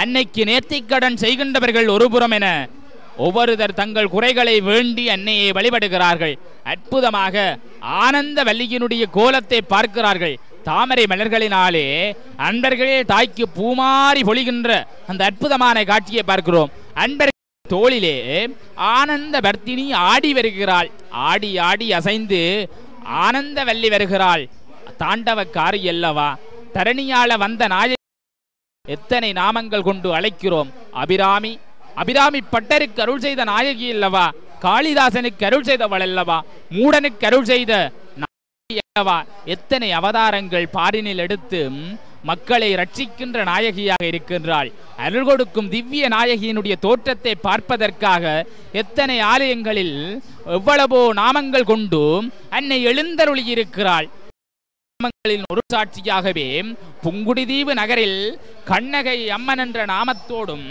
அன்னைக்கு நேர்த்திக்கடன் செய்கின்றவர்கள் ஒருபுறம் என ஒவ்வொருவர் தங்கள் குறைகளை வேண்டி அன்னையை வழிபடுகிறார்கள். அற்புதமாக ஆனந்த வள்ளியினுடைய கோலத்தை பார்க்கிறார்கள். தாமரை மலர்களினாலே அன்பர்கள் தாய்க்கு பூமாரி பொழிகின்ற அந்த அற்புதமான காட்சியை பார்க்கிறோம். அன்பர் தோளிலே ஆனந்த வர்த்தினி ஆடி வருகிறாள். ஆடி ஆடி அசைந்து ஆனந்த வள்ளி வருகிறாள். தாண்டவக்காரி அல்லவா? தரணியால வந்த நாய எத்தனை நாமங்கள் கொண்டு அழைக்கிறோம்? அபிராமி அபிராமி பட்டருக்கு அருள் செய்த நாயகி அல்லவா? காளிதாசனுக்கு அருள் செய்தவள் அல்லவா? மூடனுக்கு அருள் செய்த நாயகி அல்லவா? எத்தனை அவதாரங்கள் பாரினில் எடுத்து மக்களை ரட்சிக்கின்ற நாயகியாக இருக்கின்றாள். அருள் கொடுக்கும் திவ்ய நாயகியினுடைய தோற்றத்தை பார்ப்பதற்காக எத்தனை ஆலயங்களில் எவ்வளவோ நாமங்கள் கொண்டு அன்னை எழுந்தருளி இருக்கிறாள் நாமங்களின் ஒரு சாட்சியாகவே புங்குடிதீவு நகரில் கண்ணகை அம்மன் என்ற நாமத்தோடும்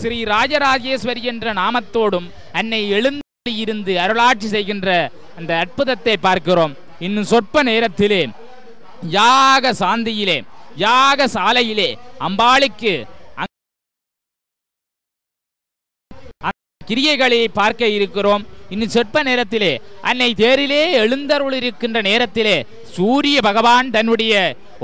ஸ்ரீ ராஜராஜேஸ்வரி என்ற நாமத்தோடும் அன்னை எழுந்து இருந்து அருளாட்சி செய்கின்ற அந்த அற்புதத்தை பார்க்கிறோம். இன்னும் சொற்ப நேரத்திலே யாக சாந்தியிலே யாக சாலையிலே அம்பாளுக்கு கிரியைகளை பார்க்க இருக்கிறோம். இன்னும் சொற்ப நேரத்திலே அன்னை தேரிலே எழுந்தருள் இருக்கின்ற நேரத்திலே சூரிய பகவான் தன்னுடைய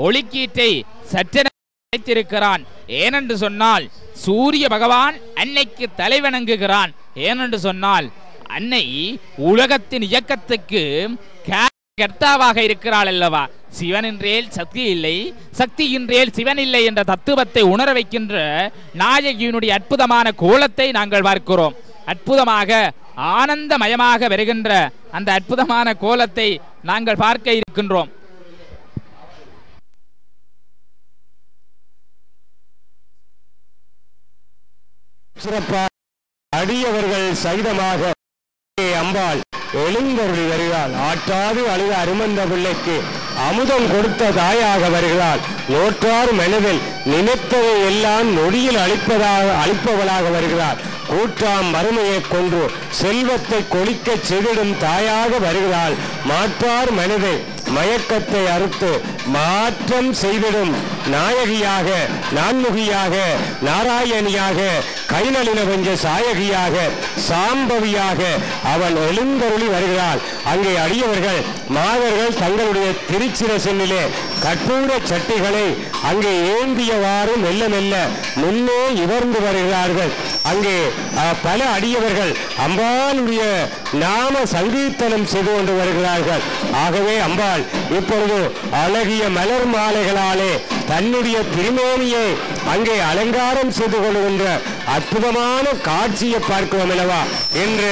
ஒளிக்கீட்டை சற்றென வைத்திருக்கிறான். ஏனென்று சொன்னால் சூரிய பகவான் அன்னைக்கு தலைவணங்குகிறான் ஏனென்று சொன்னால் அன்னை உலகத்தின் இயக்கத்துக்கு கர்த்தாவாக இருக்கிறாள் அல்லவா? சிவன் என்றேல் சக்தி இல்லை சக்தி இன்றேல் சிவன் இல்லை என்ற தத்துவத்தை உணர வைக்கின்ற நாயகியினுடைய அற்புதமான கோலத்தை நாங்கள் பார்க்கிறோம். அற்புதமாக ஆனந்தமயமாக வருகின்ற அந்த அற்புதமான கோலத்தை நாங்கள் பார்க்க இருக்கின்றோம். சிறப்பாக அடியவர்கள் சகிதமாக அம்பாள் எழுந்தருளி வருகிறாள். ஆற்றாது அழுத அருமந்த பிள்ளைக்கு. அமுதம் கொடுத்த தாயாக வருகிறாள். நோற்றார் மனதில் நினைத்ததை எல்லாம் நொடியில் அளிப்பதாக அளிப்பவளாக வருகிறாள். கூற்றாம் வறுமையை கொன்று செல்வத்தை கொளிக்கச் செவிடும் தாயாக வருகிறாள். மாற்றார் மனதை மயக்கத்தை அறுத்து மாற்றம் செய்திடும் நாயகியாக நான்முகியாக நாராயணியாக கைநளின கொஞ்ச சாயகியாக சாம்பவியாக அவள் எழுந்தருளி வருகிறாள். அங்கே அடியவர்கள் மாதர்கள் தங்களுடைய திருச்சிரசனிலே கற்பூர சட்டிகளை அங்கே ஏந்தியவாறு மெல்ல மெல்ல முன்னே இவர்ந்து வருகிறார்கள். அங்கே பல அடியவர்கள் அம்பாளுடைய நாம சங்கீர்த்தனம் செய்து கொண்டு வருகிறார்கள். ஆகவே அம்பாள் இப்பொழுது அழகிய மலர் மாலைகளாலே தன்னுடைய திருமேனியை அங்கே அலங்காரம் செய்து கொள்கின்ற அற்புதமான காட்சியை பார்க்கிறோம் அல்லவா? என்று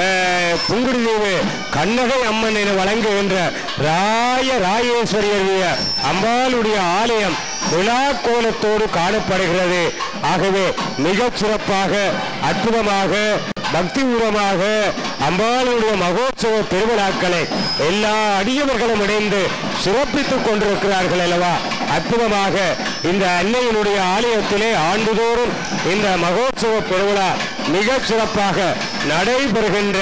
அஹ், புங்குடுதீவு கண்ணகை அம்மன் என வழங்குகின்ற ராய ராயேஸ்வரியருடைய அம்பாளுடைய ஆலயம் விழா கோலத்தோடு காணப்படுகிறது. ஆகவே மிக சிறப்பாக அற்புதமாக பக்திபூர்வமாக அம்பாளுடைய மகோத்சவ பெருவிழாக்களை எல்லா அடியவர்களும் இணைந்து சிறப்பித்துக் கொண்டிருக்கிறார்கள் அல்லவா? அற்புதமாக இந்த அன்னையினுடைய ஆலயத்திலே ஆண்டுதோறும் இந்த மகோத்சவ பெருவிழா மிக சிறப்பாக நடைபெறுகின்ற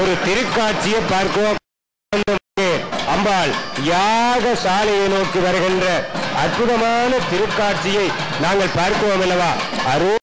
ஒரு திருக்காட்சியை பார்க்கிறோம் அம்பாள் யாக சாலையை நோக்கி வருகின்ற அற்புதமான திருக்காட்சியை நாங்கள் பார்க்கிறோம் அல்லவா? அரு